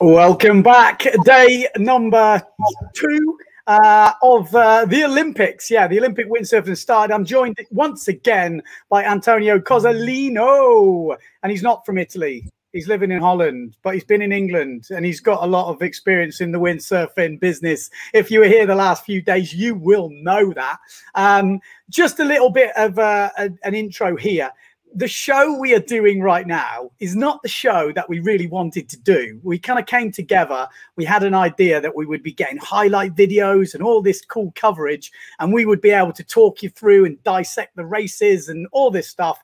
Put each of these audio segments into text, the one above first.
Welcome back. Day number two uh, of uh, the Olympics. Yeah, the Olympic windsurfing started. I'm joined once again by Antonio Cozzolino, and he's not from Italy. He's living in Holland, but he's been in England and he's got a lot of experience in the windsurfing business. If you were here the last few days, you will know that. Um, just a little bit of uh, a, an intro here the show we are doing right now is not the show that we really wanted to do. We kind of came together. We had an idea that we would be getting highlight videos and all this cool coverage, and we would be able to talk you through and dissect the races and all this stuff.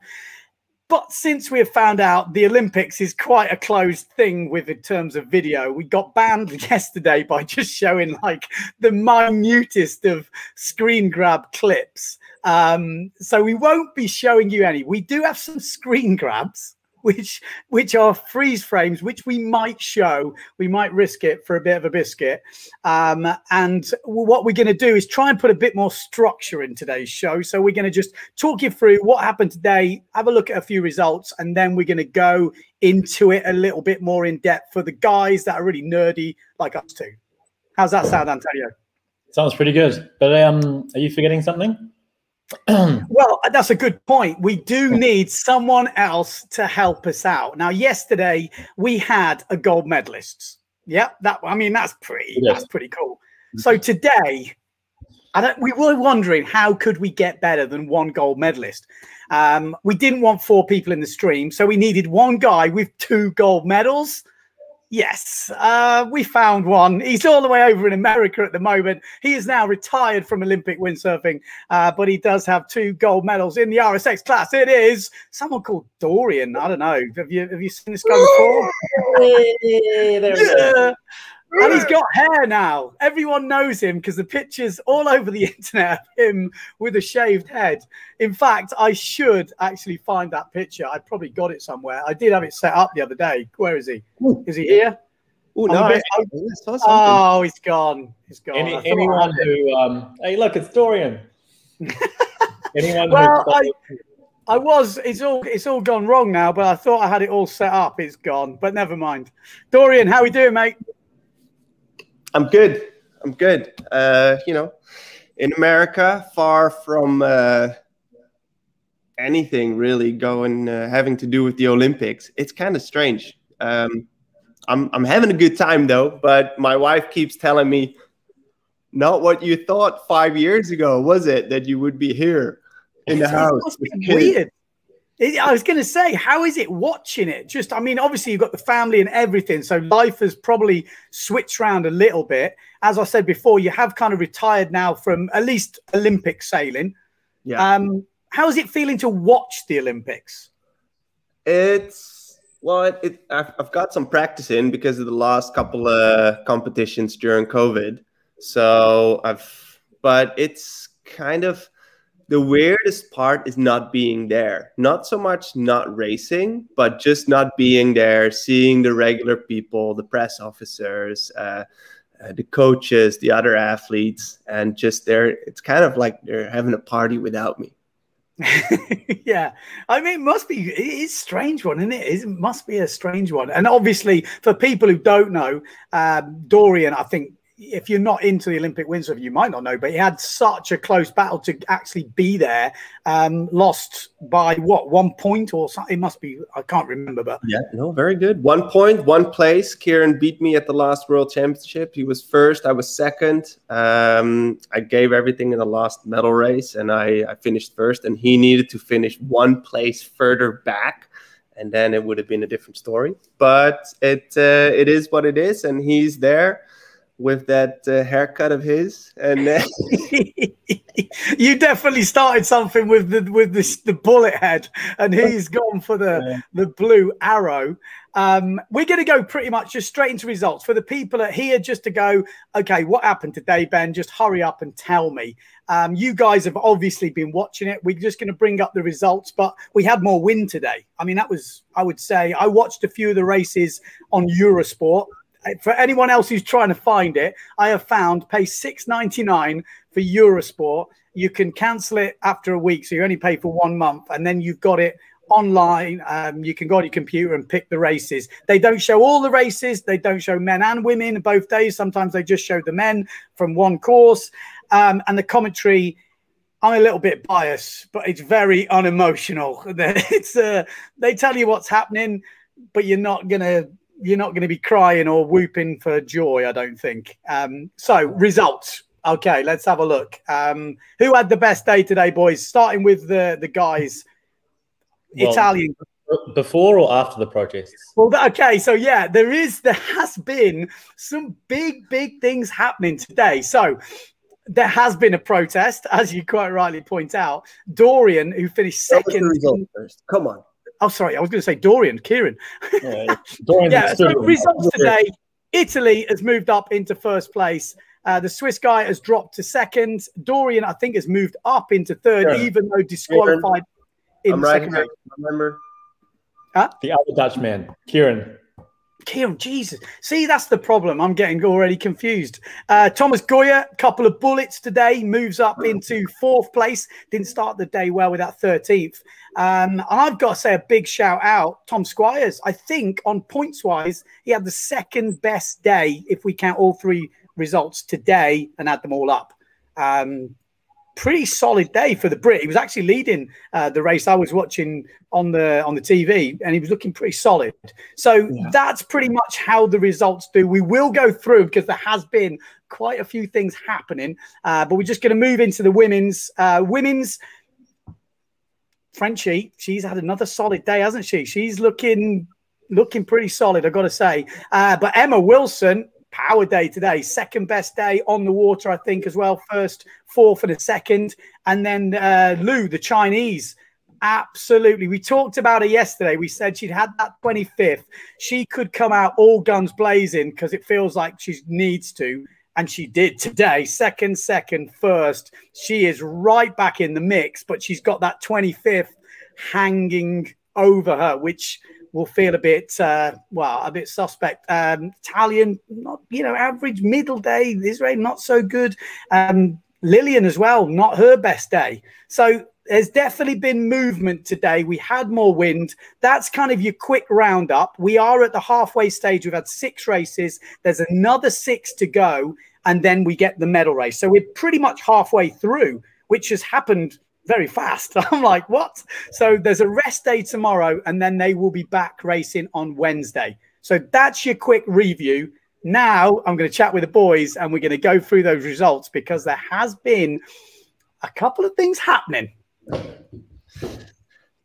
But since we have found out the Olympics is quite a closed thing with in terms of video, we got banned yesterday by just showing like the minutest of screen grab clips. Um, so we won't be showing you any. We do have some screen grabs, which which are freeze frames, which we might show. We might risk it for a bit of a biscuit. Um, and what we're going to do is try and put a bit more structure in today's show. So we're going to just talk you through what happened today, have a look at a few results, and then we're going to go into it a little bit more in depth for the guys that are really nerdy like us too. How's that sound, Antonio? Sounds pretty good. But um, are you forgetting something? well, that's a good point. We do need someone else to help us out. Now, yesterday we had a gold medalist. Yeah, that I mean that's pretty yes. that's pretty cool. So today, I don't we were wondering how could we get better than one gold medalist. Um, we didn't want four people in the stream, so we needed one guy with two gold medals. Yes, uh, we found one. He's all the way over in America at the moment. He is now retired from Olympic windsurfing, uh, but he does have two gold medals in the RSX class. It is someone called Dorian. I don't know. Have you have you seen this guy before? yeah and he's got hair now. Everyone knows him because the pictures all over the internet of him with a shaved head. In fact, I should actually find that picture. I probably got it somewhere. I did have it set up the other day. Where is he? Is he here? Ooh, no, bit, oh, he's gone. He's gone. Any, anyone who, um, hey, look, it's Dorian. anyone well, who. I, I was. It's all. It's all gone wrong now. But I thought I had it all set up. It's gone. But never mind. Dorian, how we doing, mate? I'm good. I'm good. Uh, you know, in America, far from uh, anything really going uh, having to do with the Olympics, it's kind of strange. Um, I'm I'm having a good time though, but my wife keeps telling me, not what you thought five years ago, was it? That you would be here in the house. Weird. I was going to say, how is it watching it? Just, I mean, obviously you've got the family and everything, so life has probably switched around a little bit. As I said before, you have kind of retired now from at least Olympic sailing. Yeah. Um, how is it feeling to watch the Olympics? It's well, it, it I've, I've, got some practice in because of the last couple of competitions during COVID. So I've, but it's kind of the weirdest part is not being there. Not so much not racing, but just not being there, seeing the regular people, the press officers, uh, uh, the coaches, the other athletes, and just there. It's kind of like they're having a party without me. yeah, I mean, it must be. It's strange one, isn't it? It must be a strange one. And obviously, for people who don't know, um, Dorian, I think if you're not into the Olympic windsurf, you might not know, but he had such a close battle to actually be there. Um, lost by what one point or something? It must be. I can't remember, but yeah, no, very good. One point, one place. Kiran beat me at the last World Championship. He was first. I was second. Um, I gave everything in the last medal race, and I, I finished first. And he needed to finish one place further back and then it would have been a different story. But it uh, it is what it is, and he's there with that uh, haircut of his and uh, you definitely started something with the with the, the bullet head and he's gone for the yeah. the blue arrow. Um, we're going to go pretty much just straight into results. For the people at here just to go okay what happened today ben? Just hurry up and tell me. Um, you guys have obviously been watching it. We're just going to bring up the results but we had more win today. I mean that was i would say i watched a few of the races on eurosport for anyone else who's trying to find it, I have found pay six ninety nine for Eurosport. You can cancel it after a week, so you only pay for one month, and then you've got it online. Um, you can go on your computer and pick the races. They don't show all the races. They don't show men and women both days. Sometimes they just show the men from one course. Um, and the commentary, I'm a little bit biased, but it's very unemotional. It's uh, they tell you what's happening, but you're not gonna you're not gonna be crying or whooping for joy. I don't think. Um, so results. Okay, let's have a look. Um, who had the best day today, boys? Starting with the the guys well, Italian. Before or after the protests? Well, okay, so yeah, there is, there has been some big, big things happening today. So there has been a protest, as you quite rightly point out. Dorian, who finished second. first. Come on. Oh, sorry, I was going to say Dorian, Kiran. Yeah, Dorian yeah so results today. Italy has moved up into first place. Uh, the Swiss guy has dropped to second. Dorian, I think, has moved up into third, yeah. even though disqualified in I'm right here. Remember? Huh? The other Dutchman, Kiran. Kiran, Jesus. See, that's the problem. I'm getting already confused. Uh, Thomas Goyard, couple of bullets today, moves up into fourth place. Didn't start the day well with that 13th. Um, and I've got to say a big shout out, Tom Squires. I think on points wise, he had the second best day if we count all three results today and add them all up. Um, pretty solid day for the Brit. He was actually leading uh, the race I was watching on the on the TV, and he was looking pretty solid. So yeah. that's pretty much how the results do. We will go through because there has been quite a few things happening, uh, but we're just going to move into the women's uh, women's. Frenchie, she's had another solid day, hasn't she? She's looking looking pretty solid, I've got to say. Uh, but Emma Wilson, power day today. Second best day on the water, I think, as well. First, fourth, and a second. And then uh, Lu, the Chinese. Absolutely. We talked about her yesterday. We said she'd had that 25th. She could come out all guns blazing because it feels like she needs to. And she did today. Second, second, first. She is right back in the mix, but she's got that 25th hanging over her, which will feel a bit uh, well, a bit suspect. Um, Italian, not you know, average middle day. Israel not so good. Um, Lilian as well, not her best day. So there's definitely been movement today. We had more wind. That's kind of your quick roundup. We are at the halfway stage. We've had six races. There's another six to go, and then we get the medal race. So we're pretty much halfway through, which has happened very fast. I'm like, what? So there's a rest day tomorrow, and then they will be back racing on Wednesday. So that's your quick review. Now I'm going to chat with the boys and we're going to go through those results because there has been a couple of things happening.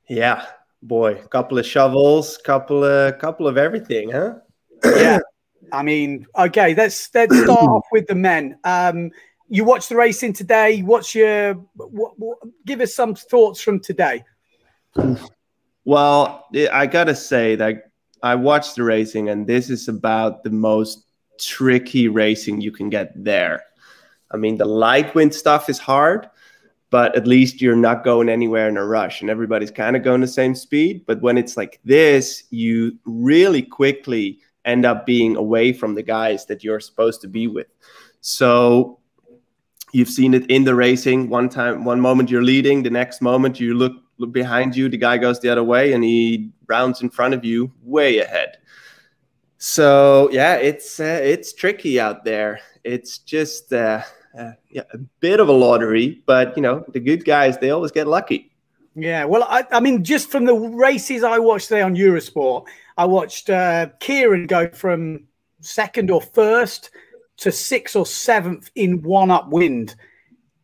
Yeah, boy, a couple of shovels, couple of couple of everything, huh? yeah. I mean, okay, let's let's start off with the men. Um, you watched the racing today. What's your what, what, give us some thoughts from today? Well, I gotta say that I watched the racing, and this is about the most tricky racing you can get there. I mean, the light wind stuff is hard, but at least you're not going anywhere in a rush, and everybody's kind of going the same speed. But when it's like this, you really quickly end up being away from the guys that you're supposed to be with. So You've seen it in the racing. One time, one moment you're leading, the next moment you look, look behind you, the guy goes the other way, and he rounds in front of you, way ahead. So yeah, it's uh, it's tricky out there. It's just uh, uh, yeah, a bit of a lottery, but you know the good guys they always get lucky. Yeah, well, I, I mean, just from the races I watched today on Eurosport, I watched uh, Kiran go from second or first to sixth or seventh in one upwind.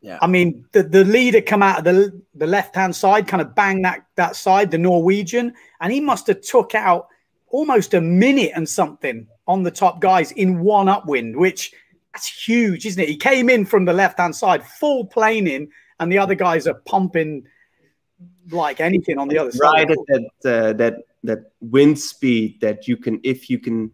Yeah. I mean, the, the leader come out of the the left hand side, kind of bang that that side, the Norwegian, and he must have took out almost a minute and something on the top guys in one upwind, which that's huge, isn't it? He came in from the left hand side, full planing, and the other guys are pumping like anything on the other right side. Right at that uh, that that wind speed that you can, if you can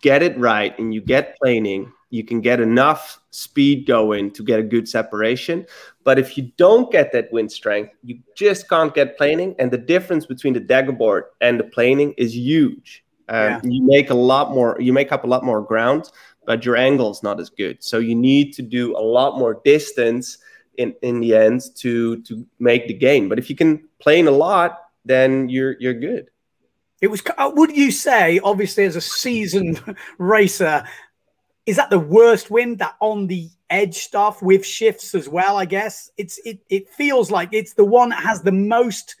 get it right and you get planing, you can get enough speed going to get a good separation. But if you don't get that wind strength, you just can't get planing. And the difference between the daggerboard and the planing is huge. Um, yeah. You make a lot more, you make up a lot more ground, but your angle is not as good. So you need to do a lot more distance in, in the end to, to make the gain. But if you can plane a lot, then you're you're good. It was. uh, Would you say, obviously, as a seasoned racer, is that the worst win? That on the edge stuff with shifts as well? I guess it's it. It feels like it's the one that has the most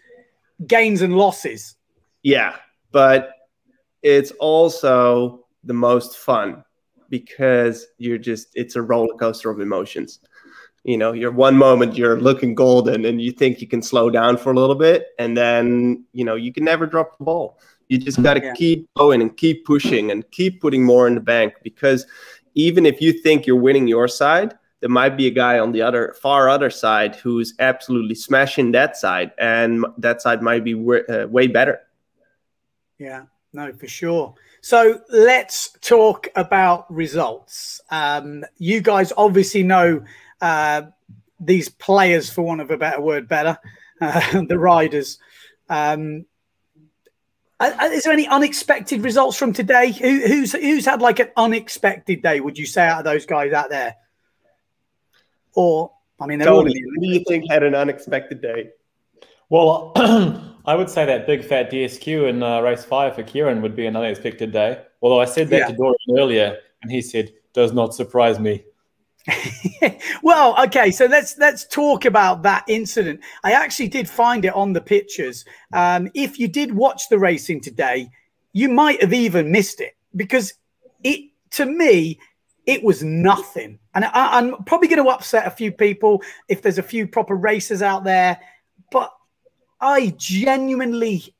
gains and losses. Yeah, but it's also the most fun because you're just it's a roller coaster of emotions. You know, you're one moment you're looking golden and you think you can slow down for a little bit, and then you know you can never drop the ball. You just got to Yeah. keep going and keep pushing and keep putting more in the bank because even if you think you're winning your side, there might be a guy on the other far other side who's absolutely smashing that side, and that side might be uh, way better. Yeah, no, for sure. So let's talk about results. Um, you guys obviously know uh, these players, for want of a better word, better uh, the riders. Um, is there any unexpected results from today? Who, who's who's had like an unexpected day? Would you say out of those guys out there? Or I mean, they're Tony, the who do you think had an unexpected day? Well, I would say that big fat DSQ in uh, race five for Kiran would be an unexpected day. Although I said that Yeah. to Dorian earlier, and he said, "Does not surprise me." well, okay, so let's let's talk about that incident. I actually did find it on the pictures. Um, if you did watch the racing today, you might have even missed it because it to me it was nothing. And I, I'm probably going to upset a few people if there's a few proper racers out there, but I genuinely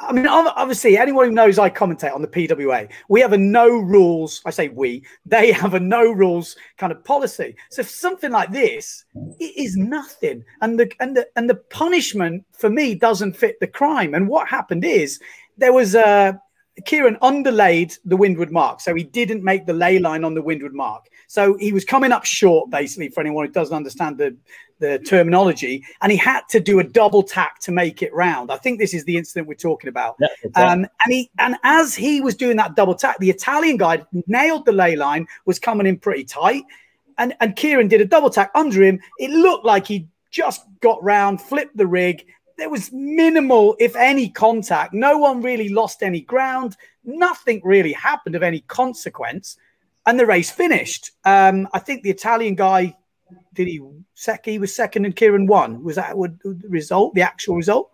I mean, obviously, anyone who knows I commentate on the PWA, we have a no rules. I say we, they have a no rules kind of policy. So something like this, it is nothing, and the and the and the punishment for me doesn't fit the crime. And what happened is there was a Kiran underlaid the windward mark, so he didn't make the lay line on the windward mark. So he was coming up short, basically, for anyone who doesn't understand the the terminology, and he had to do a double tack to make it round. I think this is the incident we're talking about. Yeah, right. Um, and he and as he was doing that double tack, the Italian guy nailed the lay line, was coming in pretty tight, and and Kiran did a double tack under him. It looked like he just got round, flipped the rig. There was minimal, if any, contact. No one really lost any ground. Nothing really happened of any consequence, and the race finished. Um, I think the Italian guy did he sec? He was second, and Kiran won. Was that what the result? The actual result?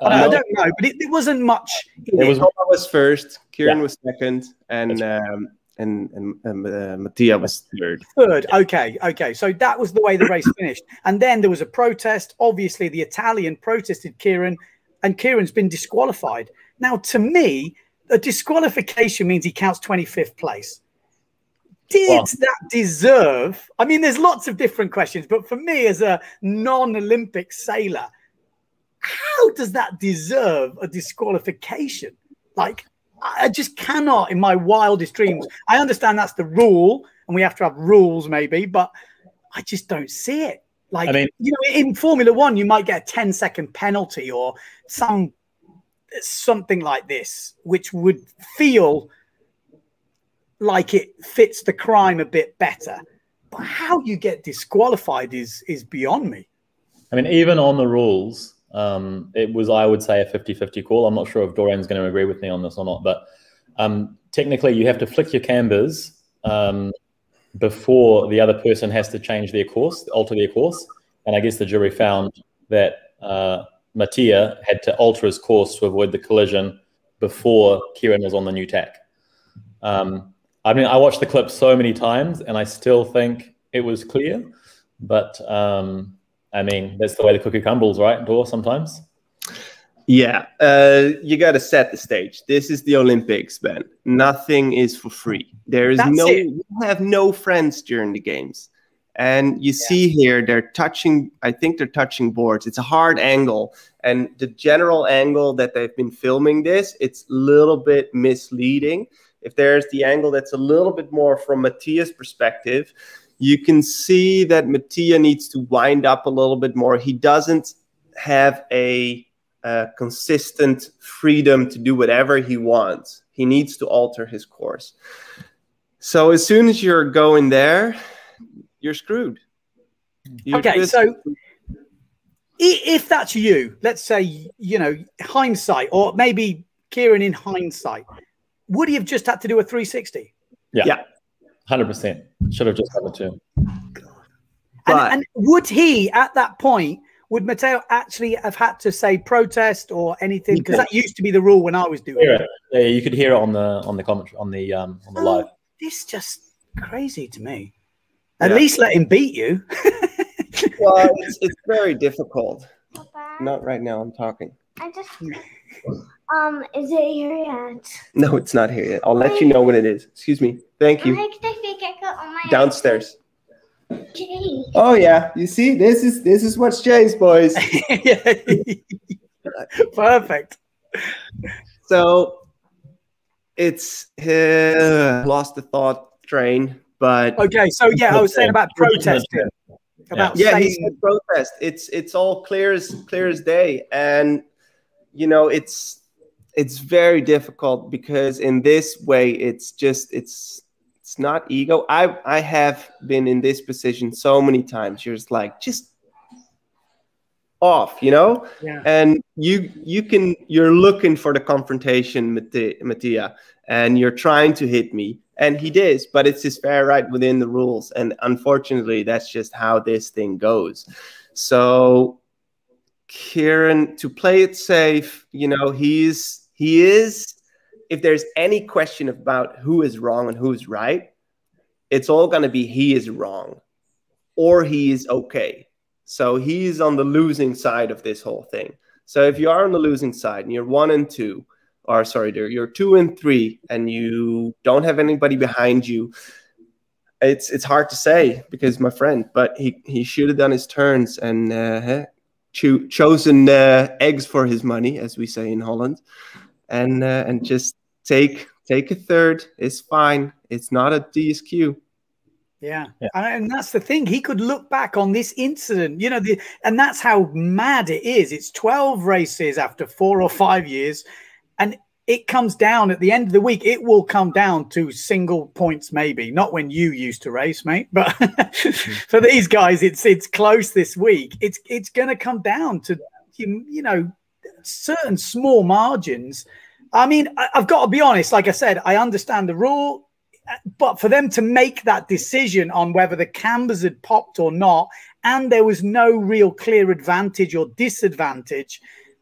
I, don't, I Uh, don't know, but it, it wasn't much. It was was first, Kiran Yeah. was second, and um, and and um, uh, Mattia was third. Third, okay, okay. So that was the way the race finished. And then there was a protest. Obviously, the Italian protested Kiran, and Kiran's been disqualified. Now, to me, a disqualification means he counts 25th place. Did Well- that deserve? I mean, there's lots of different questions, but for me, as a non Olympic sailor, how does that deserve a disqualification? Like, I just cannot in my wildest dreams. I understand that's the rule and we have to have rules maybe, but I just don't see it. Like, I mean- you know, in Formula One, you might get a 10 second penalty or some something like this, which would feel like it fits the crime a bit better. But how you get disqualified is is beyond me. I mean, even on the rules, um, it was, I would say, a 50 50 call. I'm not sure if Dorian's going to agree with me on this or not, but um, technically, you have to flick your cambers um, before the other person has to change their course, alter their course. And I guess the jury found that uh, Mattia had to alter his course to avoid the collision before Kiran was on the new tack. Um, I mean, I watched the clip so many times and I still think it was clear, but. Um, I mean, that's the way the cookie crumbles, right, Dor, sometimes? Yeah, uh, you got to set the stage. This is the Olympics, Ben. Nothing is for free. There is That's no, it. you have no friends during the games. And you see here, they're touching, I think they're touching boards. It's a hard angle. And the general angle that they've been filming this, it's a little bit misleading. If there's the angle that's a little bit more from Matthias' perspective, you can see that Mattia needs to wind up a little bit more. He doesn't have a, uh consistent freedom to do whatever he wants. He needs to alter his course. So as soon as you're going there, you're screwed. You're Okay, just- so if that's you, let's say, you know, hindsight, or maybe Kiran in hindsight, would he have just had to do a 360? Yeah. Yeah. 100%. Should have just done the two. And, and would he, at that point, would Matteo actually have had to say protest or anything? Because that used to be the rule when I was doing it. it. Yeah, you could hear it on the on the commentary on the um on the live. This just crazy to me. At Yeah. least let him beat you. well, it's, it's very difficult. Papa, Not right now. I'm talking. I just um, is it here yet? No, it's not here yet. I'll let you know when it is. Excuse me. Thank I you. like the figure on my Downstairs. Okay. Oh yeah. You see, this is this is what's Jay's boys. Perfect. So it's uh, lost the thought train, but Okay, so yeah, I was saying about protesting. About yeah, he saying, said protest. It's it's all clear as clear as day, and you know it's it's very difficult because in this way it's just it's it's not ego. I I have been in this position so many times. You're just like just off, you know, yeah. and you you can you're looking for the confrontation, Matti- Mattia, and you're trying to hit me, and he does, but it's his fair right within the rules, and unfortunately, that's just how this thing goes. So, Kiran, to play it safe, you know, he's he is. If there's any question about who is wrong and who's right, it's all going to be he is wrong, or he is okay. So he's on the losing side of this whole thing. So if you are on the losing side and you're one and two, or sorry, you're two and three, and you don't have anybody behind you, it's it's hard to say because my friend, but he he should have done his turns and uh, cho- chosen uh, eggs for his money, as we say in Holland, and uh, and just take take a third. It's fine. It's not a DSQ. Yeah. Yeah. And, and that's the thing. He could look back on this incident, you know, the, and that's how mad it is. It's 12 races after four or five years. And it comes down at the end of the week. It will come down to single points, maybe not when you used to race, mate. But for these guys, it's it's close this week. It's it's going to come down to you, you know certain small margins. I mean, I, I've got to be honest. Like I said, I understand the rule but for them to make that decision on whether the cambers had popped or not, and there was no real clear advantage or disadvantage,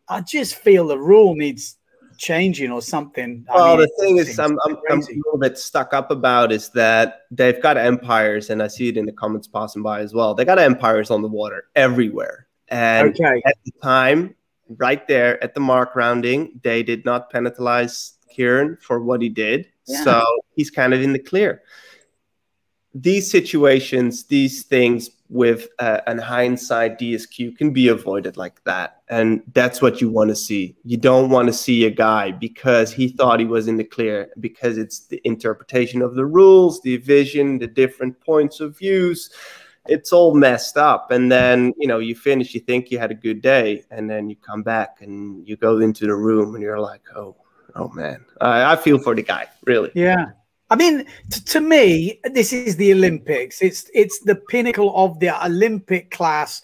I just feel the rule needs changing or something. I Well, mean, the thing is, I'm, I'm, I'm a little bit stuck up about is that they've got umpires, and I see it in the comments passing by as well. They got umpires on the water everywhere. And okay. at the time, right there at the mark rounding, they did not penalize Kiran for what he did. Yeah. So he's kind of in the clear. These situations, these things with uh, an hindsight DSQ can be avoided like that. And that's what you want to see. You don't want to see a guy because he thought he was in the clear, because it's the interpretation of the rules, the vision, the different points of views it's all messed up and then you know you finish you think you had a good day and then you come back and you go into the room and you're like oh oh man i, I feel for the guy really Yeah. I mean, to me, this is the Olympics. It's it's the pinnacle of the Olympic class.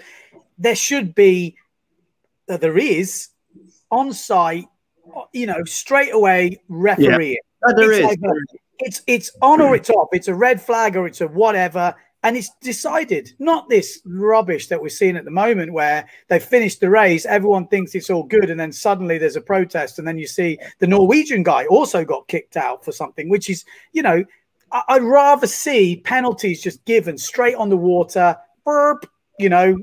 There should be, uh, there is, on site, you know, straight away referee. Uh, there It's is. like a- It's it's on or it's off. It's a red flag or it's a whatever, and it's decided. Not this rubbish that we're seeing at the moment, where they finished the race, everyone thinks it's all good, and then suddenly there's a protest, and then you see the Norwegian guy also got kicked out for something, which is, you know, I'd rather see penalties just given straight on the water. Burp, you know,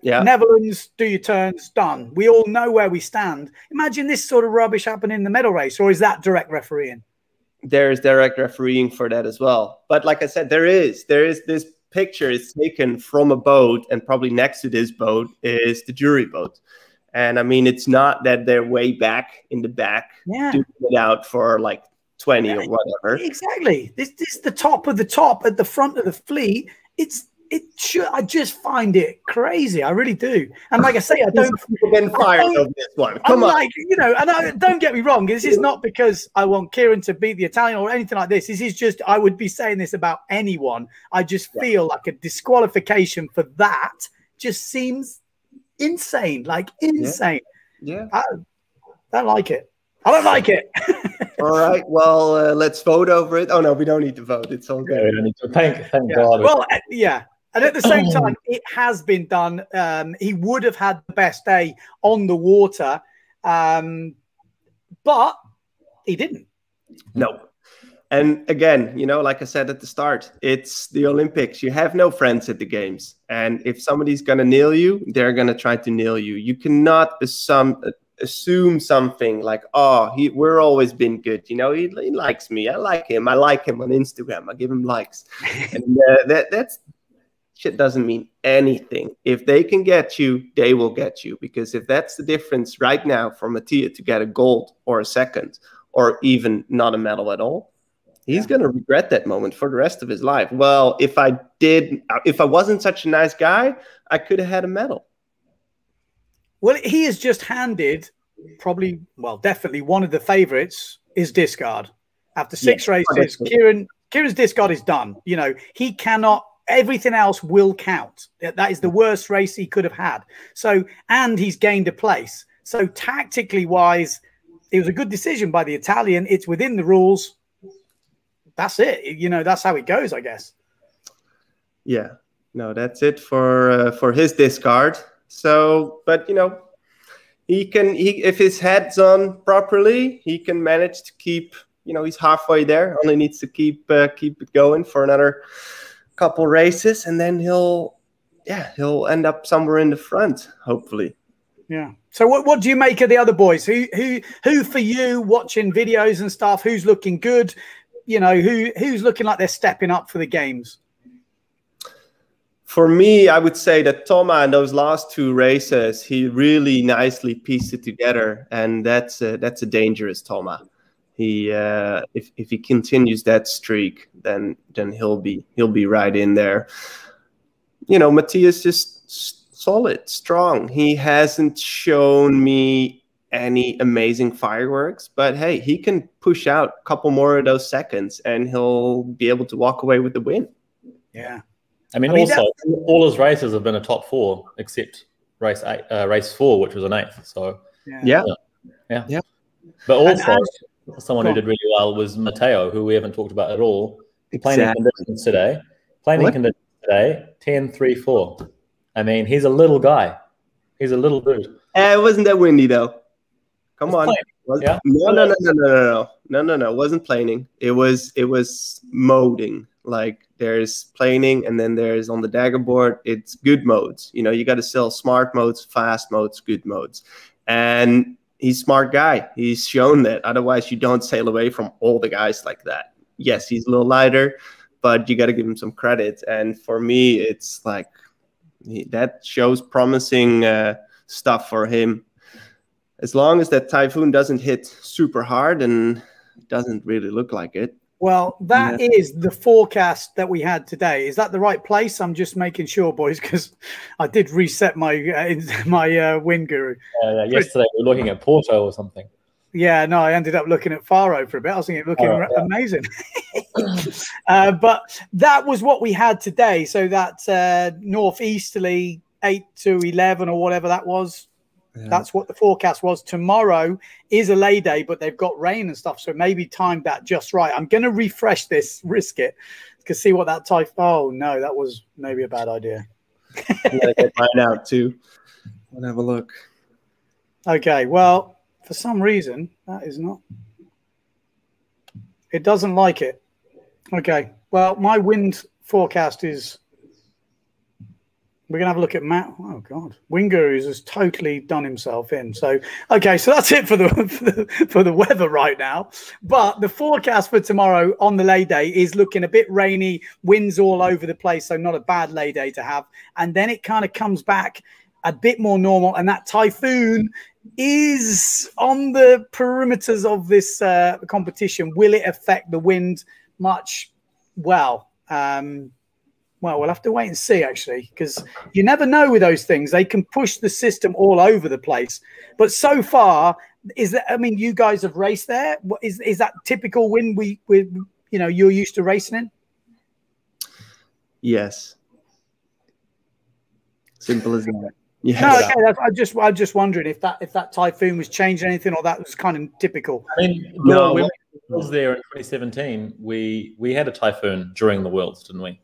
yeah Netherlands, do your turns, done. We all know where we stand. Imagine this sort of rubbish happening in the medal race, or is that direct refereeing? there's direct refereeing for that as well but like i said there is there is this picture is taken from a boat and probably next to this boat is the jury boat and i mean it's not that they're way back in the back Yeah. doing it out for like 20 or whatever Exactly. This, this is the top of the top at the front of the fleet. It's it should I just find it crazy. I really do. And like I say, I don't people getting fired over this one I'm on like, you know, and I, don't get me wrong. This is not because I want Kiran to beat the Italian or anything like this. This is just I would be saying this about anyone. I just Yeah. feel like a disqualification for that just seems insane, like insane. Yeah. I don't like it. I don't like it. All right. Well, uh, let's vote over it. Oh no, we don't need to vote. It's all Yeah, good. we don't need to- thank, thank Yeah. God. Well, uh, yeah. And at the same time, it has been done. Um, he would have had the best day on the water, um, but he didn't. No. And again, you know, like I said at the start, it's the Olympics. You have no friends at the games. And if somebody's going to nail you, they're going to try to nail you. You cannot assume, assume something like, oh, he, we're always been good. You know, he, he likes me. I like him. I like him on Instagram. I give him likes. and uh, that that's shit doesn't mean anything. If they can get you, they will get you. Because if that's the difference right now for Mattia to get a gold or a second or even not a medal at all, he's Yeah. going to regret that moment for the rest of his life. Well, if I did, uh, if I wasn't such a nice guy, I could have had a medal. Well, he has just handed probably, well, definitely one of the favourites is discard. After six races. Kiran Kiran's discard is done. You know, he cannot. Everything else will count. That is the worst race he could have had. So, and he's gained a place. So, tactically wise, it was a good decision by the Italian. It's within the rules. That's it. You know, that's how it goes, I guess. Yeah, no, that's it for uh, for his discard. So, but you know, he can he if his head's on properly, he can manage to keep. You know, he's halfway there. Only needs to keep uh, keep it going for another couple races, and then he'll yeah he'll end up somewhere in the front, hopefully. Yeah. So what, what do you make of the other boys? Who who who for you watching videos and stuff? Who's looking good? You know who who's looking like they're stepping up for the games? For me, I would say that Toma in those last two races, he really nicely pieced it together, and that's a, that's a dangerous Toma. He uh, if if he continues that streak, then then he'll be he'll be right in there. You know, Matthias just s- solid, strong. He hasn't shown me any amazing fireworks, but hey, he can push out a couple more of those seconds, and he'll be able to walk away with the win. Yeah. I mean, I mean, also, all his races have been a top four, except race eight, uh, race four, which was an eighth. So, Yeah. Yeah. yeah. yeah. But And also, someone who did really well was Matteo, who we haven't talked about at all. Playing conditions today. Playing What? conditions today, 10 3 4. I mean, he's a little guy. He's a little dude. Eh, it wasn't that windy though. Come It's on. yeah? No, no, no, no, no, no, no, no, no, no. It wasn't planing. It was it was moding. Like there's planing, and then there's on the dagger board. It's good modes. You know, you got to sell smart modes, fast modes, good modes, and he's smart guy. He's shown that. Otherwise, you don't sail away from all the guys like that. Yes, he's a little lighter, but you got to give him some credit. And for me, it's like that shows promising uh, stuff for him as long as that typhoon doesn't hit super hard and doesn't really look like it. Well, that is the forecast that we had today. Is that the right place? I'm just making sure, boys, because I did reset my uh, my uh, Windguru. Uh, yesterday, we were looking at Porto or something. Yeah, no, I ended up looking at Faro for a bit. I was thinking looking Oh, yeah. amazing. uh, but that was what we had today. So that uh, northeasterly eight to eleven or whatever that was. That's what the forecast was. Tomorrow is a lay day, but they've got rain and stuff, so maybe timed that just right. I'm going to refresh this, risk it, to see what that type. Oh no, that was maybe a bad idea. I'm gonna get mine out too. Let's have a look. Okay, well, for some reason that is not. It doesn't like it. Okay, well, my wind forecast is. We're gonna have a look at Matt. Oh God, Windguru's has totally done himself in. So okay, so that's it for the, for the for the weather right now. But the forecast for tomorrow on the lay day is looking a bit rainy, winds all over the place, so not a bad lay day to have. And then it kind of comes back a bit more normal, and that typhoon is on the perimeters of this uh, competition. Will it affect the wind much? Well, um, well, we'll have to wait and see, actually, because you never know with those things. They can push the system all over the place. But so far, is that? I mean, you guys have raced there. What is is that typical win we we you know you're used to racing in? Yes. Simple as that. Yeah. No, okay. I just, I'm just wondering if that, if that typhoon was changing anything, or that was kind of typical. I mean, no, when we was there in 2017, we we had a typhoon during the Worlds, didn't we?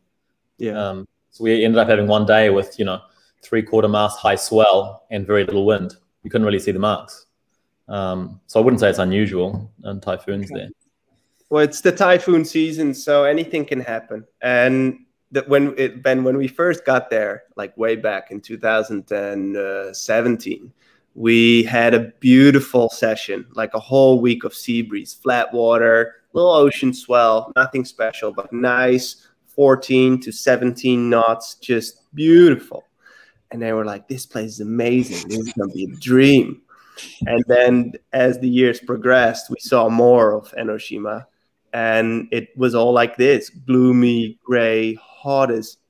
Yeah. Um, so we ended up having one day with you know three quarter mast high swell and very little wind. You couldn't really see the marks. Um, so I wouldn't say it's unusual and typhoons okay. there. Well, it's the typhoon season, so anything can happen. And that when it Ben, when we first got there, like way back in 2017, we had a beautiful session, like a whole week of sea breeze, flat water, little ocean swell, nothing special, but nice 14 to 17 knots, just beautiful. And they were like, this place is amazing. This is going to be a dream. And then as the years progressed, we saw more of Enoshima. And it was all like this gloomy, gray, hottest,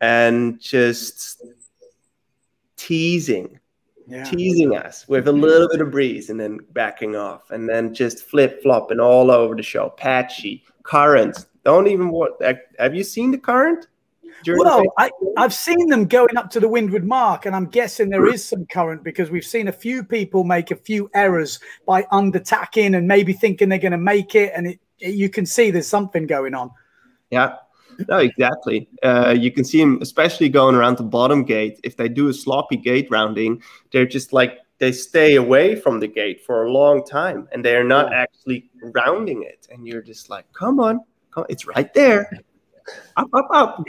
and just teasing, yeah. teasing us with a little bit of breeze and then backing off. And then just flip flopping all over the show, patchy, currents, don't even what have you seen the current? Well, I, I've seen them going up to the windward mark, and I'm guessing there is some current because we've seen a few people make a few errors by under tacking and maybe thinking they're going to make it, and it, it, you can see there's something going on. Yeah, no, exactly. Uh, you can see them, especially going around the bottom gate. If they do a sloppy gate rounding, they're just like they stay away from the gate for a long time, and they are not actually rounding it. And you're just like, come on, it's right there. Up, up, up.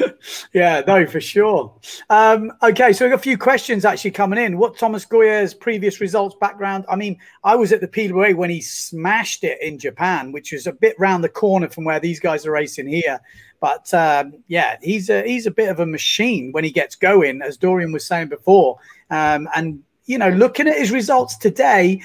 yeah, no, for sure. Um, okay, so we've got a few questions actually coming in. What Thomas Goyard's previous results background? I mean, I was at the PWA when he smashed it in Japan, which is a bit round the corner from where these guys are racing here. But um, yeah, he's a he's a bit of a machine when he gets going, as Dorian was saying before. Um, and you know, looking at his results today,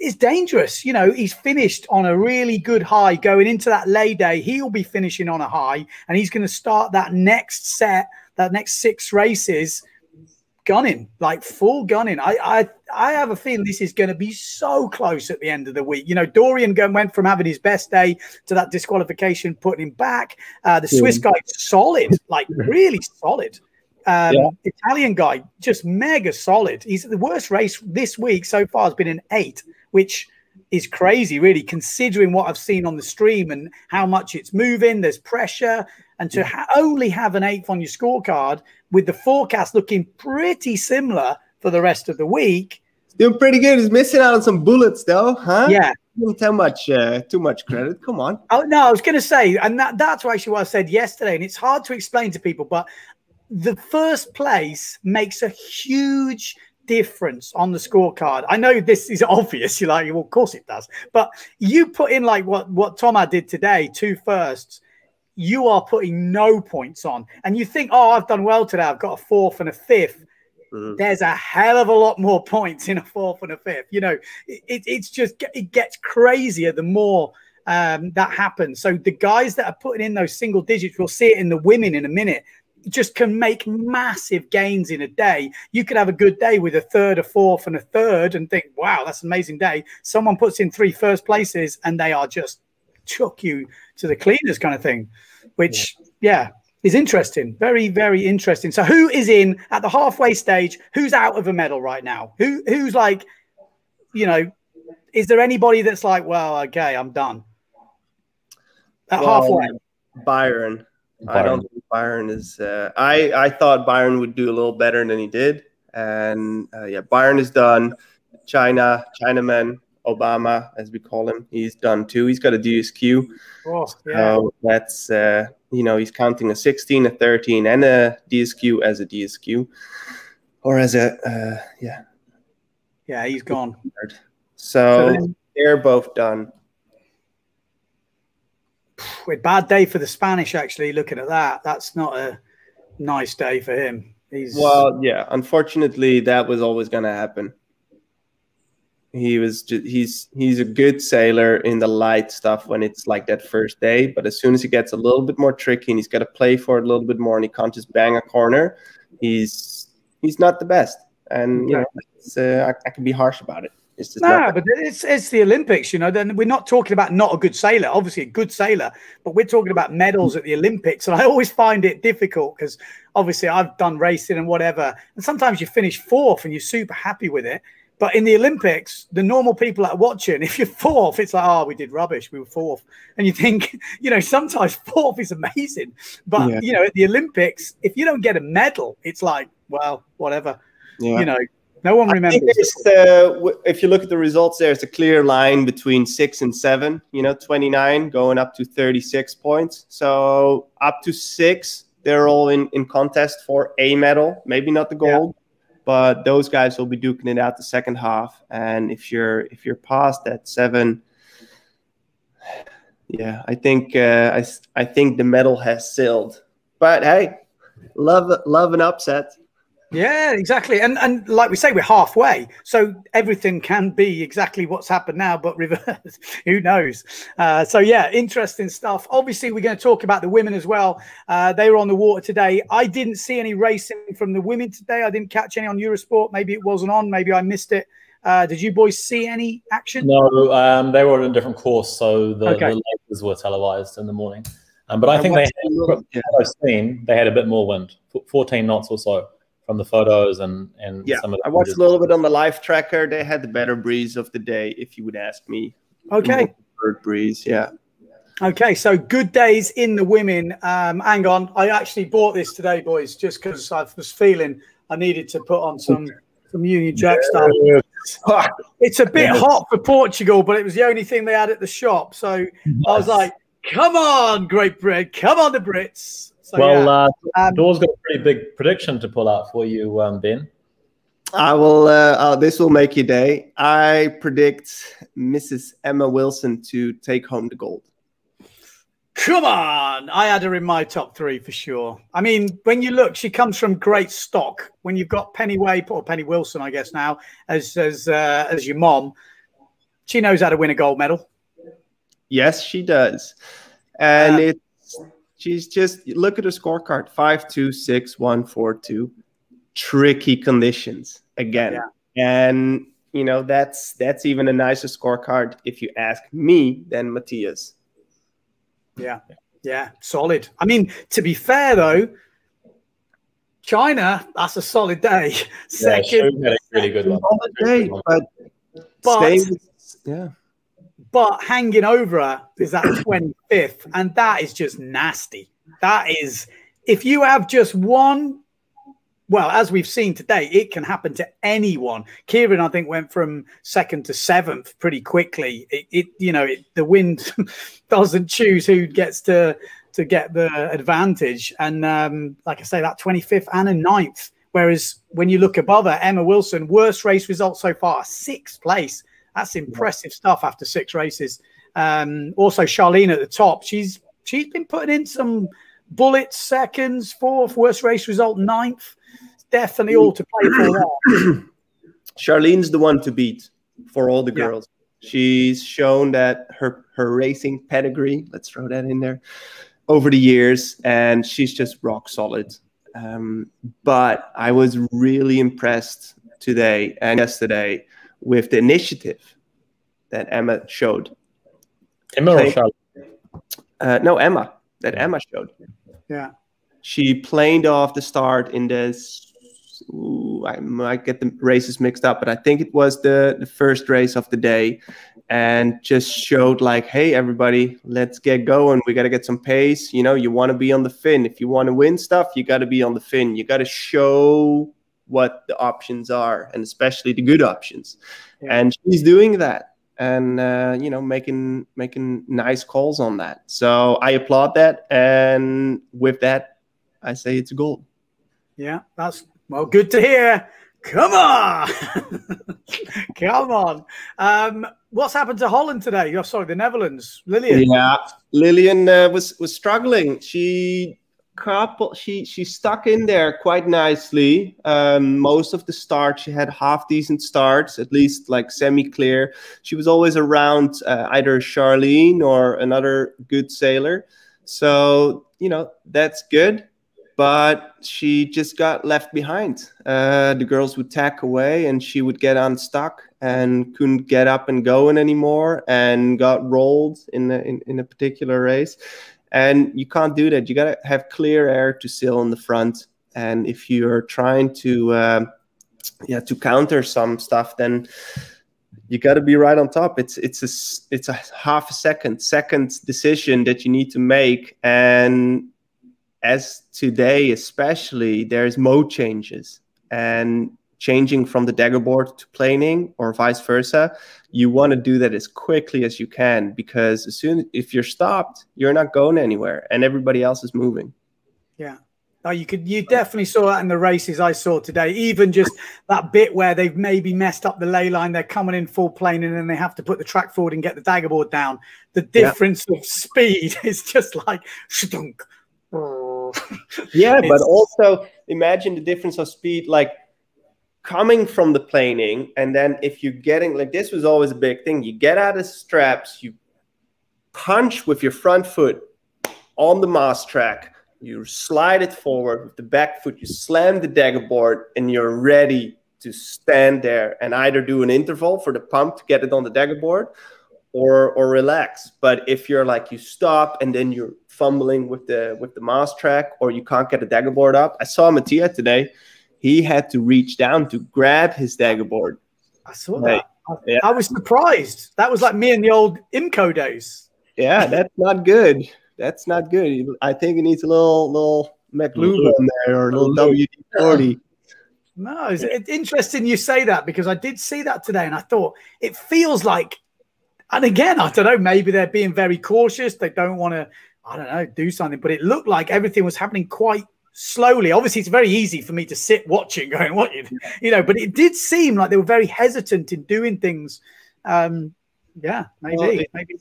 is dangerous. You know, he's finished on a really good high going into that lay day. He'll be finishing on a high and he's going to start that next set, that next six races gunning, like full gunning. I, I, I have a feeling this is going to be so close at the end of the week. You know, Dorian went from having his best day to that disqualification, putting him back. Uh, the Swiss guy, solid, like really solid. Um, yeah. Italian guy, just mega solid. He's the worst race this week so far has been an eight which is crazy, really, considering what I've seen on the stream and how much it's moving. There's pressure, and to ha- only have an eighth on your scorecard with the forecast looking pretty similar for the rest of the week. doing pretty good. He's missing out on some bullets, though, huh? Yeah. Too much, uh, too much credit. Come on. Oh no, I was going to say, and that, that's actually what I said yesterday, and it's hard to explain to people, but the first place makes a huge difference on the scorecard. I know this is obvious. You're like, well, of course it does. But you put in like what what Toma did today, two firsts. You are putting no points on, and you think, oh, I've done well today. I've got a fourth and a 5th mm-hmm. There's a hell of a lot more points in a fourth and a fifth. You know, it, it's just it gets crazier the more um, that happens. So the guys that are putting in those single digits, we'll see it in the women in a minute just can make massive gains in a day. You could have a good day with a third, a fourth, and a third, and think, wow, that's an amazing day. Someone puts in three first places and they are just chuck you to the cleaners kind of thing, which, yeah. yeah, is interesting. Very, very interesting. So, who is in at the halfway stage? Who's out of a medal right now? Who, who's like, you know, is there anybody that's like, well, okay, I'm done at well, halfway? Byron. Byron. I don't think Byron is. Uh, I I thought Byron would do a little better than he did, and uh, yeah, Byron is done. China, Chinaman, Obama, as we call him, he's done too. He's got a DSQ. Oh, yeah. So that's uh, you know he's counting a 16, a 13, and a DSQ as a DSQ, or as a uh, yeah. Yeah, he's gone. So, so they're both done a bad day for the Spanish. Actually, looking at that, that's not a nice day for him. He's well, yeah. Unfortunately, that was always going to happen. He was just, he's he's a good sailor in the light stuff when it's like that first day, but as soon as he gets a little bit more tricky and he's got to play for it a little bit more, and he can't just bang a corner, he's he's not the best. And you know, uh, I, I can be harsh about it. It's just No, not but it's it's the Olympics, you know. Then we're not talking about not a good sailor, obviously a good sailor, but we're talking about medals at the Olympics. And I always find it difficult because obviously I've done racing and whatever, and sometimes you finish fourth and you're super happy with it. But in the Olympics, the normal people that are watching, if you're fourth, it's like, oh, we did rubbish, we were fourth. And you think, you know, sometimes fourth is amazing. But Yeah. you know, at the Olympics, if you don't get a medal, it's like, well, whatever. Yeah. You know, no one I remembers. uh, if you look at the results, there's a clear line between six and seven. You know, 29 going up to 36 points. So up to six, they're all in, in contest for a medal. Maybe not the Yeah. gold, but those guys will be duking it out the second half. And if you're if you're past that seven, yeah, I think uh, I think the medal has sailed. But hey, love love an upset. Yeah, exactly. And and like we say, we're halfway, so everything can be exactly what's happened now, but reverse. Who knows? Uh, so yeah, interesting stuff. Obviously, we're going to talk about the women as well. Uh, they were on the water today. I didn't see any racing from the women today. I didn't catch any on Eurosport. Maybe it wasn't on. Maybe I missed it. Uh, did you boys see any action? No, um, they were on a different course, so the, Okay. the were televised in the morning. Um, but I And think they had, what I've seen, they had a bit more wind, 14 knots or so from the photos and and Yeah, some of the I watched images. a little bit on the live tracker. They had the better breeze of the day, if you would ask me. Okay. Bird breeze, yeah. Okay, so good days in the women. Um, hang on, I actually bought this today, boys, just because I was feeling I needed to put on some some Union Jack stuff. It's a bit Yeah. hot for Portugal, but it was the only thing they had at the shop. So I was like, "Come on, Great Britain! Come on, the Brits!" So, well, yeah. uh, Um, Door's got a pretty big prediction to pull out for you, um, Ben. I will. Uh, uh, this will make your day. I predict Mrs. Emma Wilson to take home the gold. Come on! I had her in my top three for sure. I mean, when you look, she comes from great stock. When you've got Penny Way or Penny Wilson, I guess now as as uh, as your mom, she knows how to win a gold medal. Yes, she does, and Uh, it's she's just look at her scorecard: five, two, six, one, four, two. Tricky conditions again, Yeah. and you know that's that's even a nicer scorecard if you ask me than Mattia's. Yeah, yeah, solid. I mean, to be fair though, China that's a solid day. Yeah, Second, Shu had a really good one. Solid day, but, But- stay yeah. But hanging over her is that 25th, and that is just nasty. That is, if you have just one, well, as we've seen today, it can happen to anyone. Kiran, I think, went from second to seventh pretty quickly. It, it you know, it, the wind doesn't choose who gets to to get the advantage, and um, like I say, that 25th and a ninth. Whereas when you look above her, Emma Wilson, worst race result so far, sixth place. That's impressive stuff after six races. Um, also, Charline at the top. She's she's been putting in some bullets, seconds, fourth, worst race result, ninth. Definitely all to play for. Charline's the one to beat for all the Yeah. girls. She's shown that her her racing pedigree, let's throw that in there, over the years, and she's just rock solid. Um, but I was really impressed today and yesterday with the initiative that Emma showed. Emma or Charlotte? Uh, no, Emma, that Emma showed. Yeah. She planed off the start in this. Ooh, I might get the races mixed up, but I think it was the, the first race of the day, and just showed like, "Hey, everybody, let's get going. We got to get some pace. You know, you want to be on the fin. If you want to win stuff, you got to be on the fin. You got to show what the options are, and especially the good options. Yeah. And she's doing that, and uh, you know, making making nice calls on that. So I applaud that, and with that, I say it's a goal. Yeah, that's well, good to hear. Come on, come on. Um, what's happened to Holland today? Oh, sorry, the Netherlands. Lilian. Yeah, Lilian uh, was was struggling. She couple she she stuck in there quite nicely. Um, most of the start, she had half decent starts, at least like semi clear. She was always around uh, either Charline or another good sailor. So you know that's good. But she just got left behind. Uh, the girls would tack away, and she would get unstuck. and couldn't get up and going anymore and got rolled in a, in, in a particular race. And you can't do that. You got to have clear air to sail in the front. And if you're trying to, uh, yeah, to counter some stuff, then you got to be right on top. It's it's a it's a half a second second decision that you need to make. And as today, especially, there's mode changes and changing from the dagger board to planing or vice versa you want to do that as quickly as you can because as soon if you're stopped you're not going anywhere and everybody else is moving yeah Oh, you could you definitely saw that in the races I saw today. Even just that bit where they've maybe messed up the lay line, they're coming in full plane and then they have to put the track forward and get the dagger board down. The difference yeah. of speed is just like shtunk. yeah, but also imagine the difference of speed. Like coming from the planing and then if you're getting like this was always a big thing. You get out of straps you punch with your front foot on the mast track you slide it forward with the back foot you slam the dagger board and you're ready to stand there and either do an interval for the pump to get it on the dagger board or or relax. But if you're like you stop and then you're fumbling with the with the mast track or you can't get the dagger board up i saw mattia today he had to reach down to grab his dagger board. I saw that. I, yeah. I was surprised. That was like me in the old IMCO days. Yeah, that's not good. That's not good. I think it needs a little little McLube there or a little WD forty. No, it's, it's interesting you say that because I did see that today and I thought it feels like, and again, I don't know, maybe they're being very cautious. They don't want to, I don't know, do something, but it looked like everything was happening quite slowly. Obviously, it's very easy for me to sit watching, going, "What you, you know?" But it did seem like they were very hesitant in doing things. Um, yeah, maybe, well, it, maybe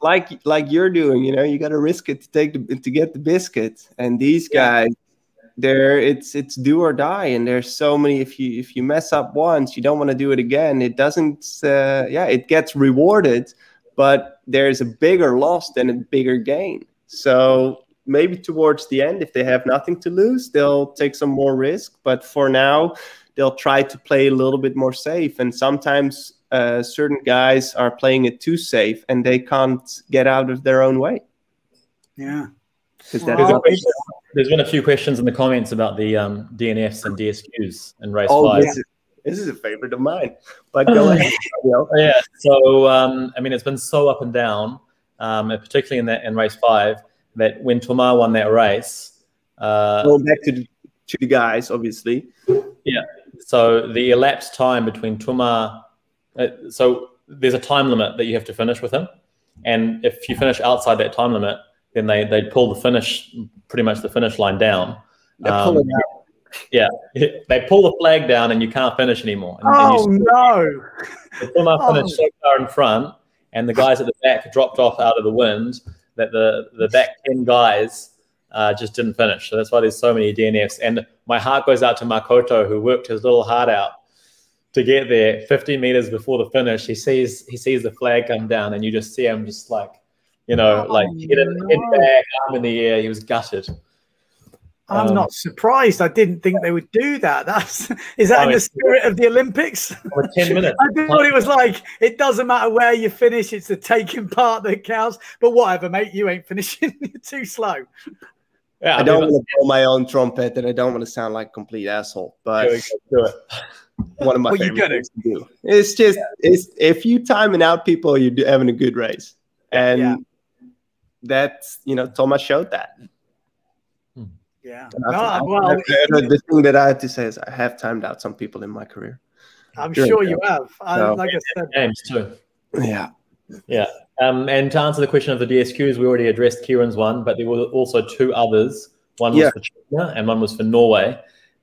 like like you're doing. You know, you got to risk it to take the, to get the biscuit, and these guys. Yeah. There, it's it's do or die, and there's so many. If you if you mess up once, you don't want to do it again. It doesn't. Uh, yeah, it gets rewarded, but there's a bigger loss than a bigger gain. So maybe towards the end, if they have nothing to lose, they'll take some more risk. But for now, they'll try to play a little bit more safe. And sometimes uh, certain guys are playing it too safe and they can't get out of their own way. Yeah. Well, there's been a few questions in the comments about the um, DNFs and DSQs and race oh, five. This is, this is a favorite of mine. But go ahead. Yeah. So um, I mean, it's been so up and down, um, particularly in that in race five that when Thomas won that race, uh, going back to the, to the guys, obviously. Yeah. So the elapsed time between Thomas, uh, so there's a time limit that you have to finish with him, and if you finish outside that time limit, then they they pull the finish pretty much the finish line down. Um, yeah, they pull the flag down and you can't finish anymore. And, oh and no! Thomas oh. finished so far in front, and the guys at the back dropped off out of the wind that the the back ten guys uh, just didn't finish. So that's why there's so many DNFs. And my heart goes out to Makoto, who worked his little heart out to get there. 50 meters before the finish, he sees he sees the flag come down, and you just see him just like, you know, oh, like head, no. head back, arm in the air. He was gutted. I'm um, not surprised. I didn't think they would do that. That's is that I in the spirit of the Olympics? For ten minutes. I thought it was like it doesn't matter where you finish; it's the taking part that counts. But whatever, mate, you ain't finishing. You're too slow. Yeah, I, I don't want to blow my own trumpet, and I don't want to sound like a complete asshole. But do it. One of my well, favorite things to do. It's just yeah. it's if you timing out people, you're having a good race, and yeah. that's you know Thomas showed that. Yeah. No, well, the thing that I have to say is I have timed out some people in my career. I'm sure you have. So, like I said, games too. Yeah. Yeah. Um, and to answer the question of the DSQs, we already addressed Kiran's one, but there were also two others. One was yeah. for China and one was for Norway.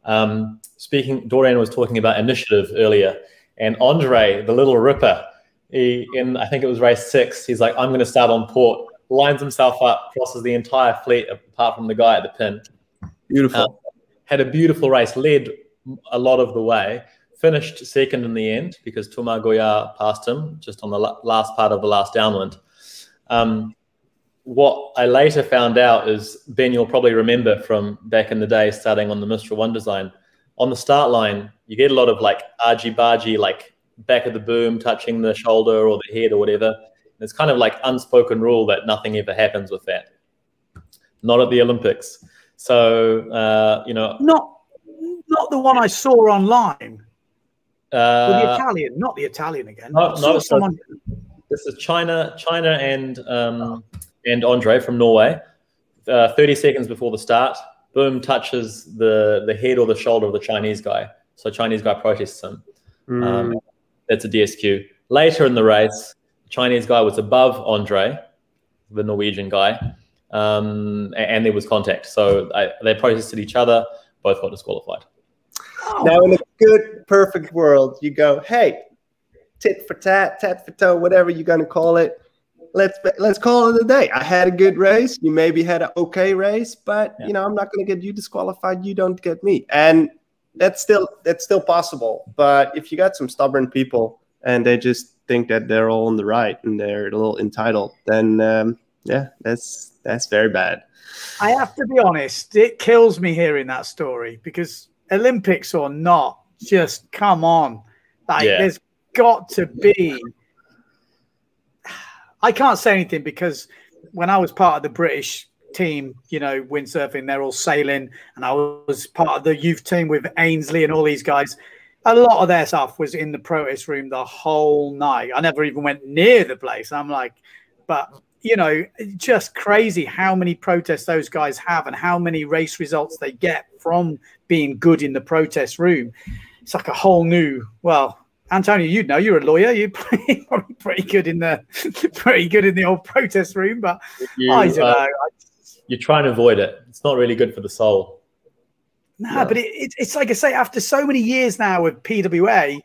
Um, speaking, Dorian was talking about initiative earlier, and Andre, the little ripper, he, in I think it was race six, he's like, I'm going to start on port, lines himself up, crosses the entire fleet apart from the guy at the pin, Beautiful. Uh, had a beautiful race, led a lot of the way, finished second in the end because Thomas Goyard passed him just on the last part of the last downwind. Um, what I later found out is Ben, you'll probably remember from back in the day starting on the Mistral One design. On the start line, you get a lot of like argy bargy, like back of the boom touching the shoulder or the head or whatever. It's kind of like unspoken rule that nothing ever happens with that. Not at the Olympics. So uh, you know, not not the one I saw online. uh, Well, the Italian, not the Italian again. no, I saw no, so- someone. This is China, China and um, and Andre from Norway. Uh, Thirty seconds before the start, boom touches the the head or the shoulder of the Chinese guy. So Chinese guy protests him. Um, that's a DSQ. Later in the race, Chinese guy was above Andre, the Norwegian guy, um, and, there was contact. So I, they protested each other. Both got disqualified. Oh, Now, in a good, perfect world, you go, hey, tit for tat, tat for toe, whatever you're gonna call it. Let's let's call it a day. I had a good race. You maybe had an okay race, but Yeah. you know I'm not gonna get you disqualified. You don't get me, and that's still that's still possible. But if you got some stubborn people and they just think that they're all on the right and they're a little entitled, then um, yeah, that's that's very bad. I have to be honest, it kills me hearing that story because Olympics or not, just come on. Like Yeah. there's got to be I can't say anything because when I was part of the British team, you know, windsurfing, they're all sailing, and I was part of the youth team with Ainslie and all these guys. A lot of their stuff was in the protest room the whole night. I never even went near the place. I'm like, but you know, just crazy how many protests those guys have and how many race results they get from being good in the protest room. It's like a whole new, well, Antonio, you'd know you're a lawyer. You're pretty, probably pretty good in the pretty good in the old protest room, but You, I don't uh, know. you try and avoid it. It's not really good for the soul. Nah, but it, it, it's like I say, after so many years now with PWA,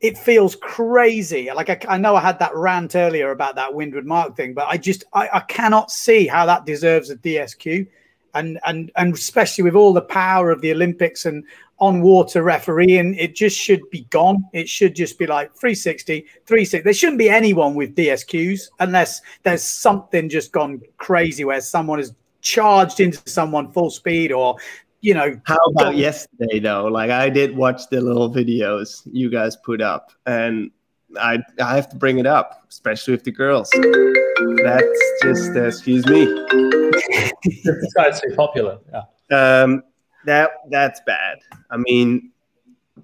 it feels crazy. Like I, I know I had that rant earlier about that Windward Mark thing, but I just I, I cannot see how that deserves a DSQ, and and and especially with all the power of the Olympics and on water refereeing, it just should be gone. It should just be like 360, 360. There shouldn't be anyone with DSQs unless there's something just gone crazy where someone has charged into someone full speed or you know How about yesterday though? Like I did watch the little videos you guys put up, and I I have to bring it up, especially with the girls. That's just uh, excuse me. this guy's too popular. Yeah. Um, that that's bad. I mean,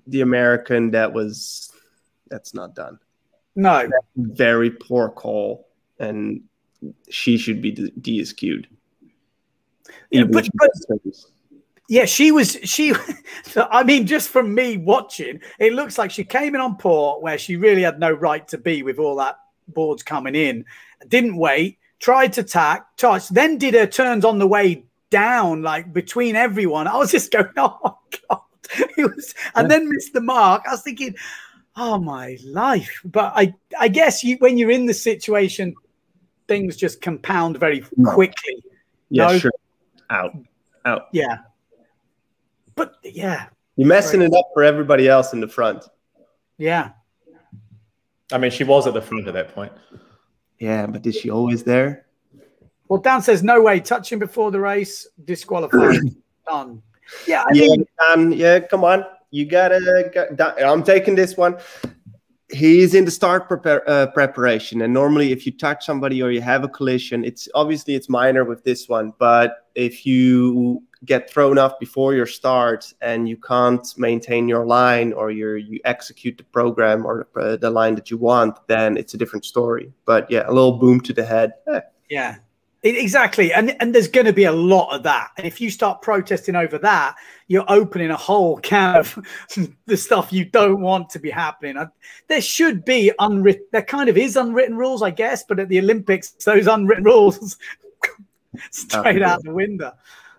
the American that was that's not done. no Very poor call, and she should be d- DSQ'd. Yeah, but- but- she does Yeah, she was. She, I mean, just from me watching, it looks like she came in on port where she really had no right to be with all that boards coming in. Didn't wait, tried to tack, touched, then did her turns on the way down, like between everyone. I was just going, oh god, it was, and then missed the mark. I was thinking, oh my life. But I, I guess you, when you're in the situation, things just compound very quickly. Yeah, No. sure. Out, out. Yeah. But yeah, You're messing it up for everybody else in the front. yeah. I mean, she was at the front at that point. Yeah, but is she always there? Well, Dan says no way. Touching before the race, disqualified. Done. Yeah, I yeah, mean, Dan, yeah, come on. You gotta. Got, Dan, I'm taking this one. He's in the start prepare, uh, preparation, and normally, if you touch somebody or you have a collision, it's obviously it's minor with this one. But if you get thrown off before your start and you can't maintain your line or you you execute the program or uh, the line that you want, then it's a different story. But yeah, a little boom to the head. eh, yeah, exactly. And and there's going to be a lot of that. And if you start protesting over that, you're opening a whole can of the stuff you don't want to be happening. I, there should be unwritten. There kind of is unwritten rules, I guess. But at the Olympics, those unwritten rules straight out the window.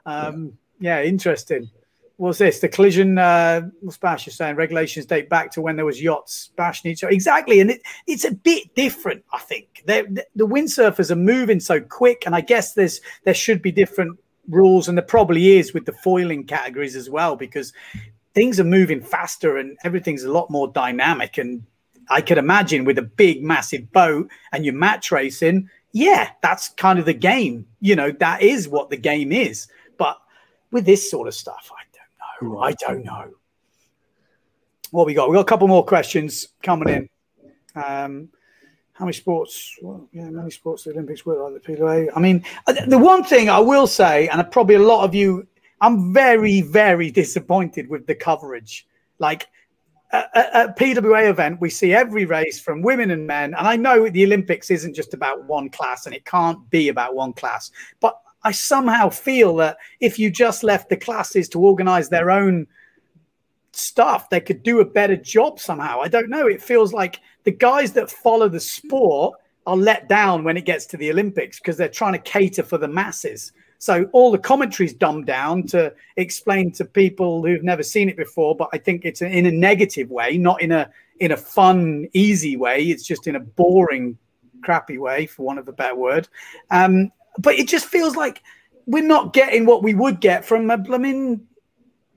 Um, yeah, interesting. What's this? The collision. Uh, what's Bash is saying? Regulations date back to when there was yachts bashing each other. Exactly, and it, it's a bit different. I think They're, the the windsurfers are moving so quick, and I guess there's there should be different rules, and there probably is with the foiling categories as well, because things are moving faster and everything's a lot more dynamic. And I could imagine with a big, massive boat and you're match racing, yeah, that's kind of the game. You know, that is what the game is. With this sort of stuff, I don't know. I don't know. what we got? We got a couple more questions coming in. Um, how many sports? Well, yeah, many sports. The Olympics were like the PWA. I mean, uh, the one thing I will say, and probably a lot of you, I'm very, very disappointed with the coverage. Like at, at PWA event, we see every race from women and men, and I know the Olympics isn't just about one class, and it can't be about one class, but I somehow feel that if you just left the classes to organize their own stuff, they could do a better job somehow. I don't know. It feels like the guys that follow the sport are let down when it gets to the Olympics because they're trying to cater for the masses. So all the commentaries dumbed down to explain to people who've never seen it before, but I think it's in a negative way, not in a in a fun, easy way. It's just in a boring, crappy way, for want of a better word. Um, but it just feels like we're not getting what we would get from a blooming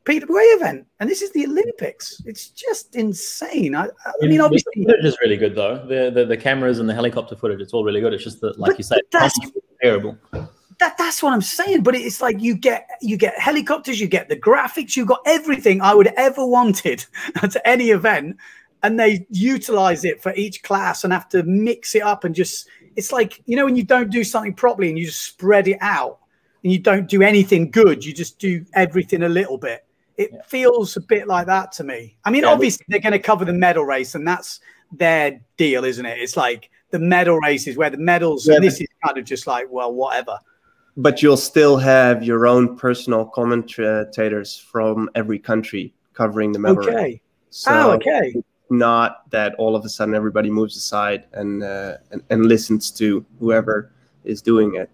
PWA event, and this is the Olympics. It's just insane. I, I mean, obviously, the footage is really good though. The, the, the cameras and the helicopter footage, it's all really good. It's just that, like you say, that's terrible. That, that's what I'm saying. But it's like you get you get helicopters, you get the graphics, you got everything I would ever wanted at any event, and they utilize it for each class and have to mix it up and just. It's like you know when you don't do something properly and you just spread it out and you don't do anything good, you just do everything a little bit it yeah. feels a bit like that to me. I mean, yeah, obviously they're going to cover the medal race, and that's their deal, isn't it? It's like the medal races where the medals, yeah, and this is kind of just like, well, whatever. But you'll still have your own personal commentators from every country covering the medal okay. race. So oh, okay. Not that all of a sudden everybody moves aside and, uh, and, and listens to whoever is doing it.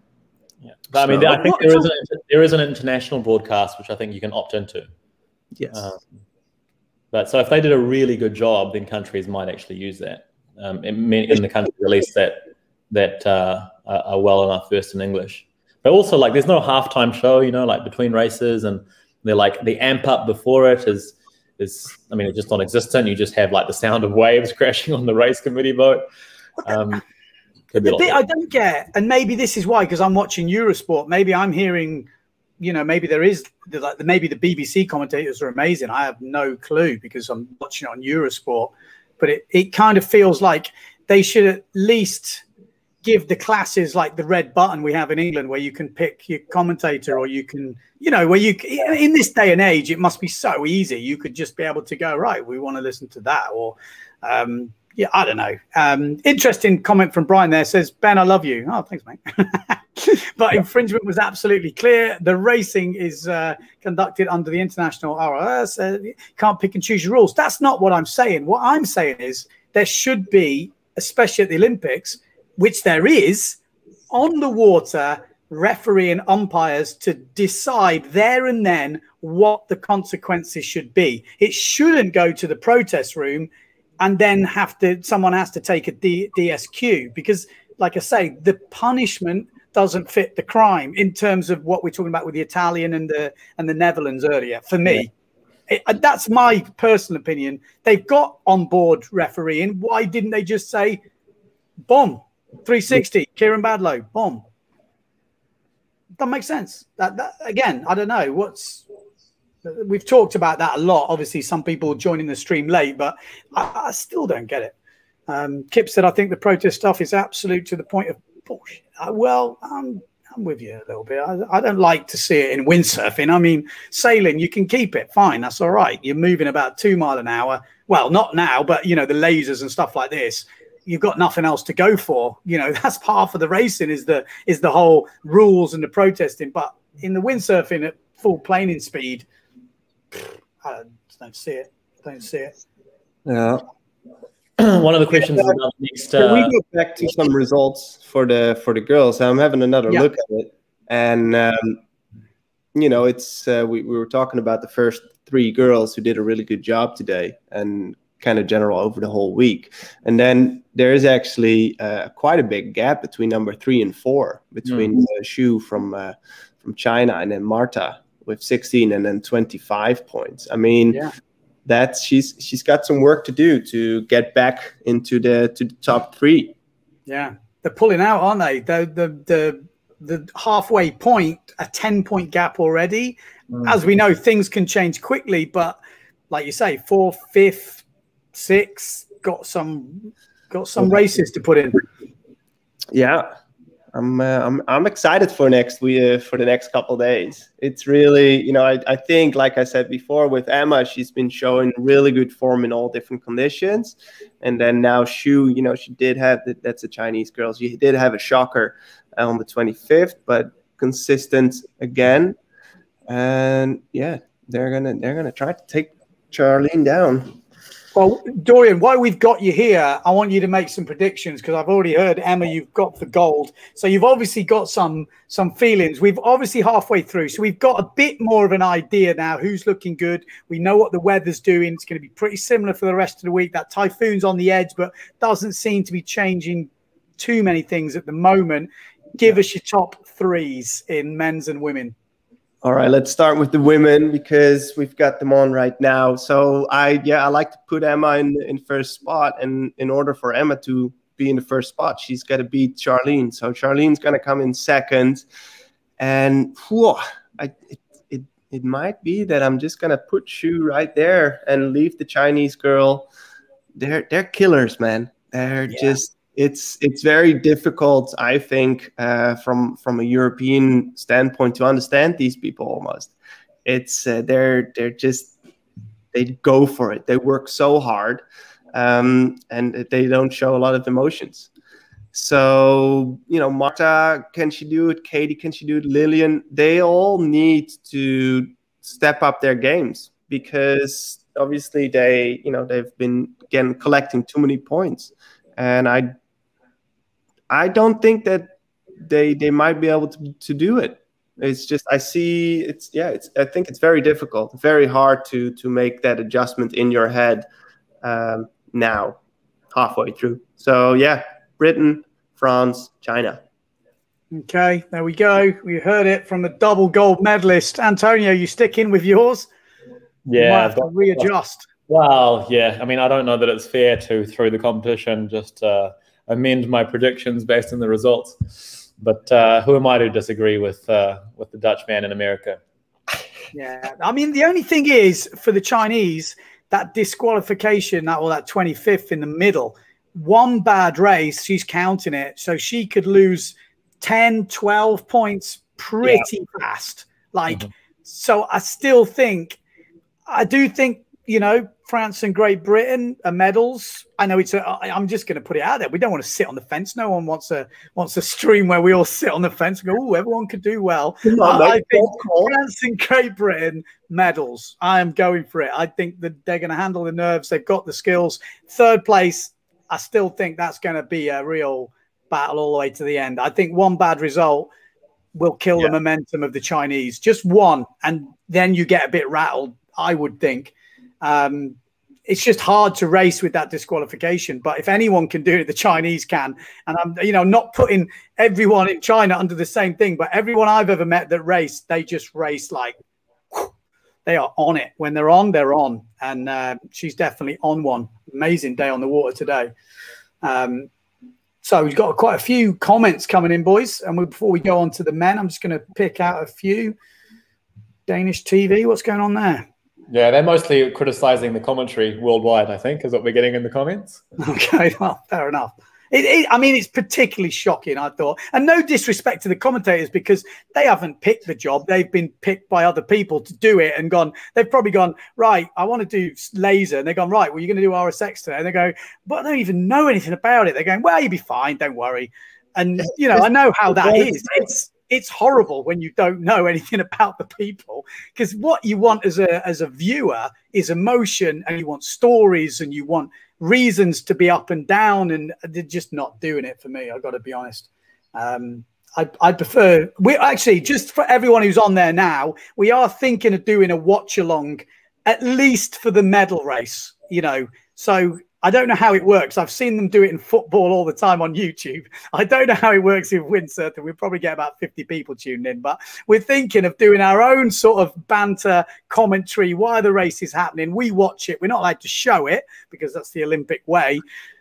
Yeah, but I mean, so, I think there is an there is an international broadcast which I think you can opt into. Yes. Um, but so if they did a really good job, then countries might actually use that. Um, in, in the countries at least that that uh, are well enough versed in English. But also, like, there's no halftime show, you know, like between races, and they're like the amp up before it is is. I mean, it's just non-existent. You just have like the sound of waves crashing on the race committee boat. Um, the bit I don't get, and maybe this is why, because I'm watching Eurosport. Maybe I'm hearing you know, maybe there is like maybe the BBC commentators are amazing. I have no clue because I'm watching it on Eurosport, but it, it kind of feels like they should at least give the classes like the red button we have in England where you can pick your commentator or you can, you know, where you in this day and age, it must be so easy. You could just be able to go, right, we want to listen to that or, um, yeah, I don't know. Um, interesting comment from Brian there says, Ben, I love you. Oh, thanks, mate. but infringement was absolutely clear. The racing is uh, conducted under the international ROS. Uh, can't pick and choose your rules. That's not what I'm saying. What I'm saying is there should be, especially at the Olympics, which there is, on the water, referee and umpires to decide there and then what the consequences should be. It shouldn't go to the protest room and then have to someone has to take a D, DSQ because, like I say, the punishment doesn't fit the crime in terms of what we're talking about with the Italian and the and the Netherlands earlier. For me, yeah. it, that's my personal opinion. They've got on board refereeing. Why didn't they just say, "Bomb, 360, Kiran Badloe, bomb"? That makes sense. That, that again, I don't know what's we've talked about that a lot. Obviously, some people joining the stream late, but I, I still don't get it. Um, Kip said, I think the protest stuff is absolute to the point of bullshit. I, well, I'm, I'm with you a little bit. I, I, don't like to see it in windsurfing. I mean, sailing, you can keep it fine. That's all right. You're moving about two mile an hour. Well, not now, but you know, the lasers and stuff like this. You've got nothing else to go for. You know, that's part of the racing is the is the whole rules and the protesting. But in the windsurfing at full planing speed, I don't see it. Don't see it. Yeah. One of the questions is about next. Uh, Can we go back to some results for the for the girls? I'm having another yeah. look at it, and um, you know, it's uh, we we were talking about the first three girls who did a really good job today, and kind of general over the whole week. And then there is actually uh, quite a big gap between number three and four between mm. uh, Shu from uh, from China and then Marta with 16 and then 25 points. I mean, yeah. that's she's she's got some work to do to get back into the to the top three. Yeah, they're pulling out, aren't they? The the the the halfway point, a 10 point gap already. Mm. As we know, things can change quickly, but like you say, fourth, fifth, sixth, got some got some races to put in. Yeah, I'm uh, I'm I'm excited for next we uh, for the next couple days. It's really you know I, I think like I said before with Emma she's been showing really good form in all different conditions, and then now Shu you know she did have that's a Chinese girl she did have a shocker on the 25th but consistent again, and yeah they're gonna they're gonna try to take Charline down. Well, Dorian, while we've got you here, I want you to make some predictions because I've already heard Emma, oh. you've got the gold. So you've obviously got some some feelings. We've obviously halfway through, so we've got a bit more of an idea now who's looking good. We know what the weather's doing. It's going to be pretty similar for the rest of the week. That typhoon's on the edge, but doesn't seem to be changing too many things at the moment. Give yeah. us your top threes in men's and women. All right, let's start with the women because we've got them on right now. So I yeah, I like to put Emma in in first spot, and in order for Emma to be in the first spot, she's got to beat Charline. So Charline's gonna come in second, and whoa, I, it, it it might be that I'm just gonna put Shu right there and leave the Chinese girl. They're they're killers, man. They're yeah. just it's it's very difficult, I think, uh, from from a European standpoint to understand these people. Almost, it's uh, they're they're just they go for it. They work so hard, um, and they don't show a lot of emotions. So you know, Marta, can she do it? Katie, can she do it? Lilian, they all need to step up their games because obviously they you know they've been again collecting too many points and I I don't think that they they might be able to, to do it. It's just I see it's yeah it's I think it's very difficult, very hard to to make that adjustment in your head um, now, halfway through. So yeah, Britain, France, China. Okay, there we go. We heard it from the double gold medalist Antonio. You stick in with yours. Yeah, Might have to readjust. Well, yeah. I mean, I don't know that it's fair to through the competition just. Uh, amend my predictions based on the results. But uh, who am I to disagree with uh, with the Dutch man in America? Yeah, I mean the only thing is for the Chinese that disqualification that or that 25th in the middle, one bad race, she's counting it, so she could lose 10, 12 points pretty yeah. fast. Like, mm-hmm. so I still think, I do think you know, France and Great Britain are medals. I know it's. A, I'm just going to put it out there. We don't want to sit on the fence. No one wants a wants a stream where we all sit on the fence and go, "Oh, everyone could do well." On, I think France and Great Britain medals. I am going for it. I think that they're going to handle the nerves. They've got the skills. Third place. I still think that's going to be a real battle all the way to the end. I think one bad result will kill yeah. the momentum of the Chinese. Just one, and then you get a bit rattled. I would think. Um, it's just hard to race with that disqualification. But if anyone can do it, the Chinese can. And I'm, you know, not putting everyone in China under the same thing, but everyone I've ever met that race, they just race like they are on it. When they're on, they're on. And uh, she's definitely on one. Amazing day on the water today. Um, so we've got quite a few comments coming in, boys. And we, before we go on to the men, I'm just going to pick out a few. Danish TV, what's going on there? Yeah, they're mostly criticizing the commentary worldwide, I think, is what we're getting in the comments. Okay, well, fair enough. It, it, I mean, it's particularly shocking, I thought. And no disrespect to the commentators because they haven't picked the job. They've been picked by other people to do it and gone, they've probably gone, right, I want to do laser. And they've gone, right, well, you're going to do RSX today. And they go, but I don't even know anything about it. They're going, well, you'll be fine. Don't worry. And, you know, I know how that is. It's, it's horrible when you don't know anything about the people because what you want as a as a viewer is emotion and you want stories and you want reasons to be up and down and they're just not doing it for me i've got to be honest. Um, I, I prefer we actually just for everyone who's on there now we are thinking of doing a watch along at least for the medal race you know? So I don't know how it works. I've seen them do it in football all the time on YouTube. I don't know how it works in windsurfing. We probably get about 50 people tuned in, but we're thinking of doing our own sort of banter commentary while the race is happening. We watch it. We're not allowed to show it because that's the Olympic way.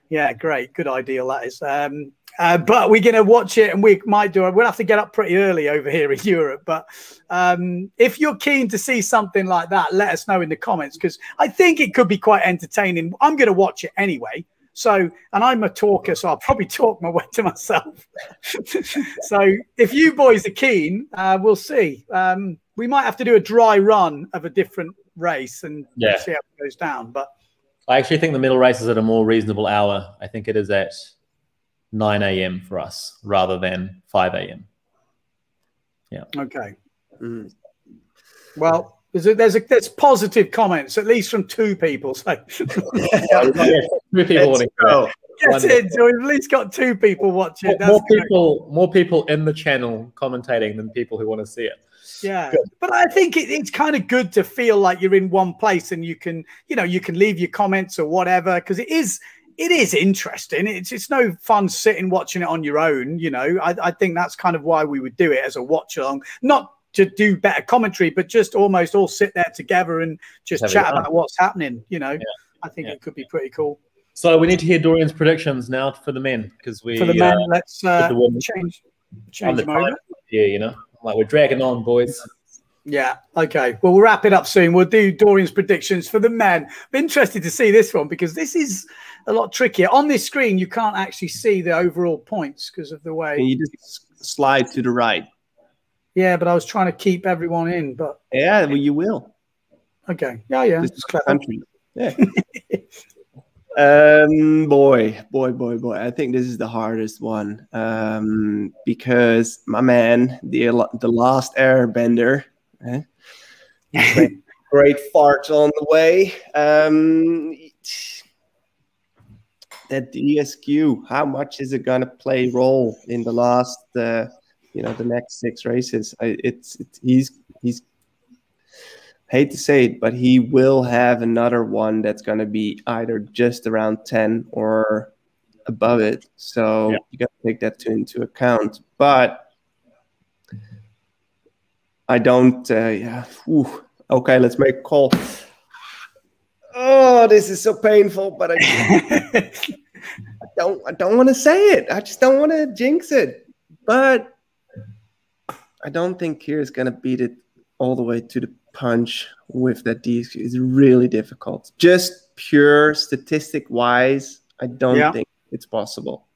Yeah, great, good idea. That is. Um, uh, but we're going to watch it, and we might do it. We'll have to get up pretty early over here in Europe. But um, if you're keen to see something like that, let us know in the comments because I think it could be quite entertaining. I'm going to watch it anyway. So, and I'm a talker, so I'll probably talk my way to myself. so, if you boys are keen, uh, we'll see. Um, we might have to do a dry run of a different race and Yeah. see how it goes down. But I actually think the middle race is at a more reasonable hour. I think it is at 9 a.m. for us rather than 5 a.m. Yeah. Okay, Mm. well, there's a, there's a there's positive comments at least from two people. So Two people Let's to go. that's it. So we've at least got two people watching. more, more people, more people in the channel commentating than people who want to see it. Yeah, but I think it, it's kind of good to feel like you're in one place and you can, you know, you can leave your comments or whatever because it is, it is interesting. It's it's no fun sitting watching it on your own. You know, I, I think that's kind of why we would do it as a watch along, not to do better commentary, but just almost all sit there together and just Have chat about what's happening. You know, I think Yeah. it could be pretty cool So we need to hear Dorian's predictions now for the men because we for the men. uh, let's uh, the change change the them over. here, you know, like we're dragging on, boys. Yeah. Okay. Well, we'll wrap it up soon. We'll do Dorian's predictions for the men. I'm interested to see this one because this is a lot trickier. On this screen, you can't actually see the overall points because of the And way. you just slide to the right. Yeah, but I was trying to keep everyone in. But Yeah, well, you will. okay. Yeah, yeah. This is clever. country. Yeah. um, boy, boy, boy, boy. I think this is the hardest one. Um, because my man, the the last airbender, eh? great farts on the way. Um, that DSQ, how much is it gonna play role in the last, uh, you know, the next six races? I, it's, it's he's he's hate to say it, but he will have another one that's going to be either just around 10 or above it. So Yeah. you got to take that to, into account. But I don't, uh, yeah. Ooh. Okay, let's make a call. Oh, this is so painful, but I, I don't, I don't want to say it. I just don't want to jinx it. But I don't think Kier's going to beat it all the way to the punch with that DSQ. It's really difficult. Just pure statistic wise, I don't Yeah. think it's possible.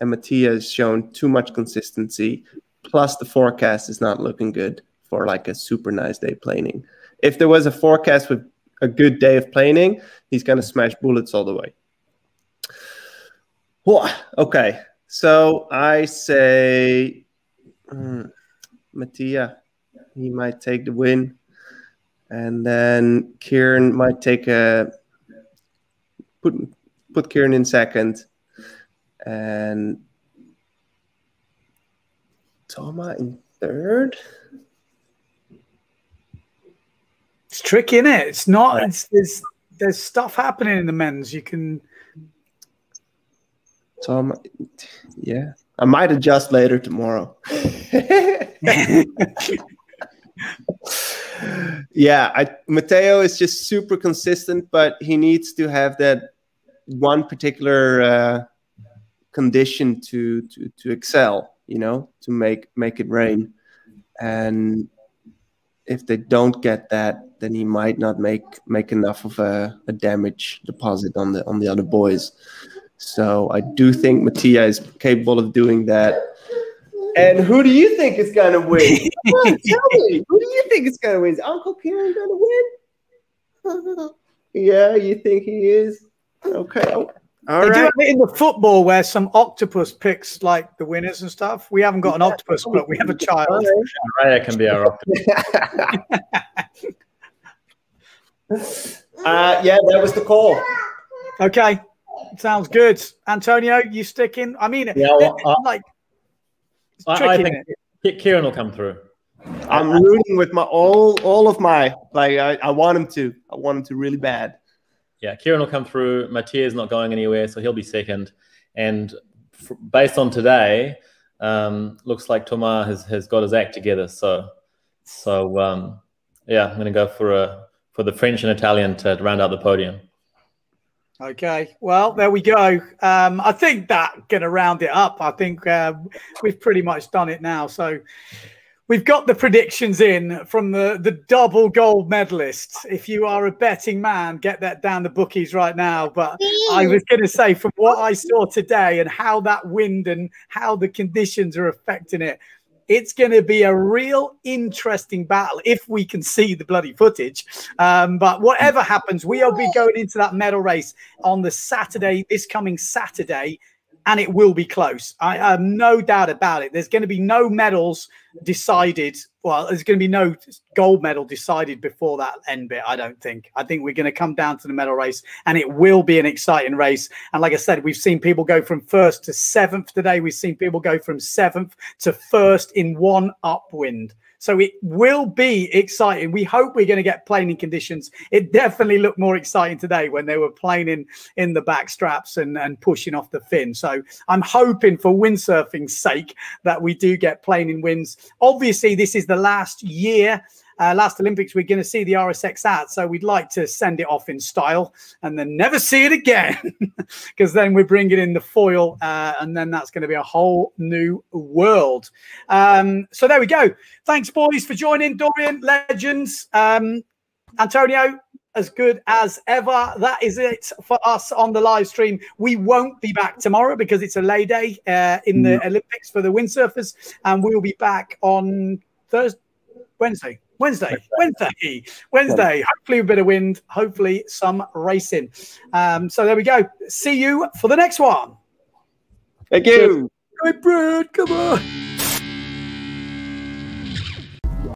And Mattia has shown too much consistency. Plus, the forecast is not looking good for like a super nice day planing. If there was a forecast with a good day of planing, he's going to smash bullets all the way. Whoa, Okay, so I say mm, Mattia, he might take the win. And then Kiran might take a put put Kiran in second. And Toma in third. It's tricky, isn't it? It's not. It's there's there's stuff happening in the men's. You can. Toma, yeah. I might adjust later tomorrow. yeah, I Mattia is just super consistent, but he needs to have that one particular uh, condition to to to excel. You know, to make make it rain, and if they don't get that, then he might not make make enough of a, a damage deposit on the on the other boys. So I do think Mattia is capable of doing that. And who do you think is going to win? Come on, tell me. Who do you think is going to win? Is Uncle going to win? yeah, you think he is? Okay. All They do right. have it in the football where some octopus picks like the winners and stuff. We haven't got an octopus, but we have a child. Raya can be our optimist. Uh, yeah, that was the call. Okay, sounds good. Antonio, you sticking? I mean, Yeah, well, uh, like it's I, tricky. I think it? Kiran will come through. I'm rooting with my all all of my like I, I want him to. I want him to really bad. Yeah, Kiran will come through. Mattia is not going anywhere, so he'll be second. And based on today, um, looks like Tomar has, has got his act together. So, so um, yeah, I'm going to go for a for the French and Italian to round out the podium. Okay, well, there we go. Um, I think that going to round it up. I think uh, we've pretty much done it now. So we've got the predictions in from the, the double gold medalists. If you are a betting man, get that down the bookies right now. But I was going to say, from what I saw today and how that wind and how the conditions are affecting it, it's going to be a real interesting battle if we can see the bloody footage. Um, but whatever happens, we'll be going into that medal race on the Saturday, this coming Saturday, and it will be close. I have no doubt about it. There's going to be no medals decided. Well, there's going to be no gold medal decided before that end bit. I don't think. I think we're going to come down to the medal race, and it will be an exciting race. And like I said, we've seen people go from first to seventh today. We've seen people go from seventh to first in one upwind. So it will be exciting. We hope we're going to get planing conditions. It definitely looked more exciting today when they were planing in the back straps and, and pushing off the fin. So I'm hoping for windsurfing's sake that we do get planing winds. Obviously, this is the last year uh, last Olympics, we're going to see the RSX out. So we'd like to send it off in style and then never see it again because then we're bringing in the foil uh, and then that's going to be a whole new world. Um, so there we go. Thanks, boys, for joining. Dorian, legends. Um, Antonio, as good as ever. That is it for us on the live stream. We won't be back tomorrow because it's a lay day uh, in the mm. Olympics for the windsurfers, and we will be back on Thursday, Wednesday. Wednesday, Wednesday, Wednesday. Hopefully a bit of wind. Hopefully some racing. Um, so there we go. See you for the next one. Thank you. Good, Brad. Come on.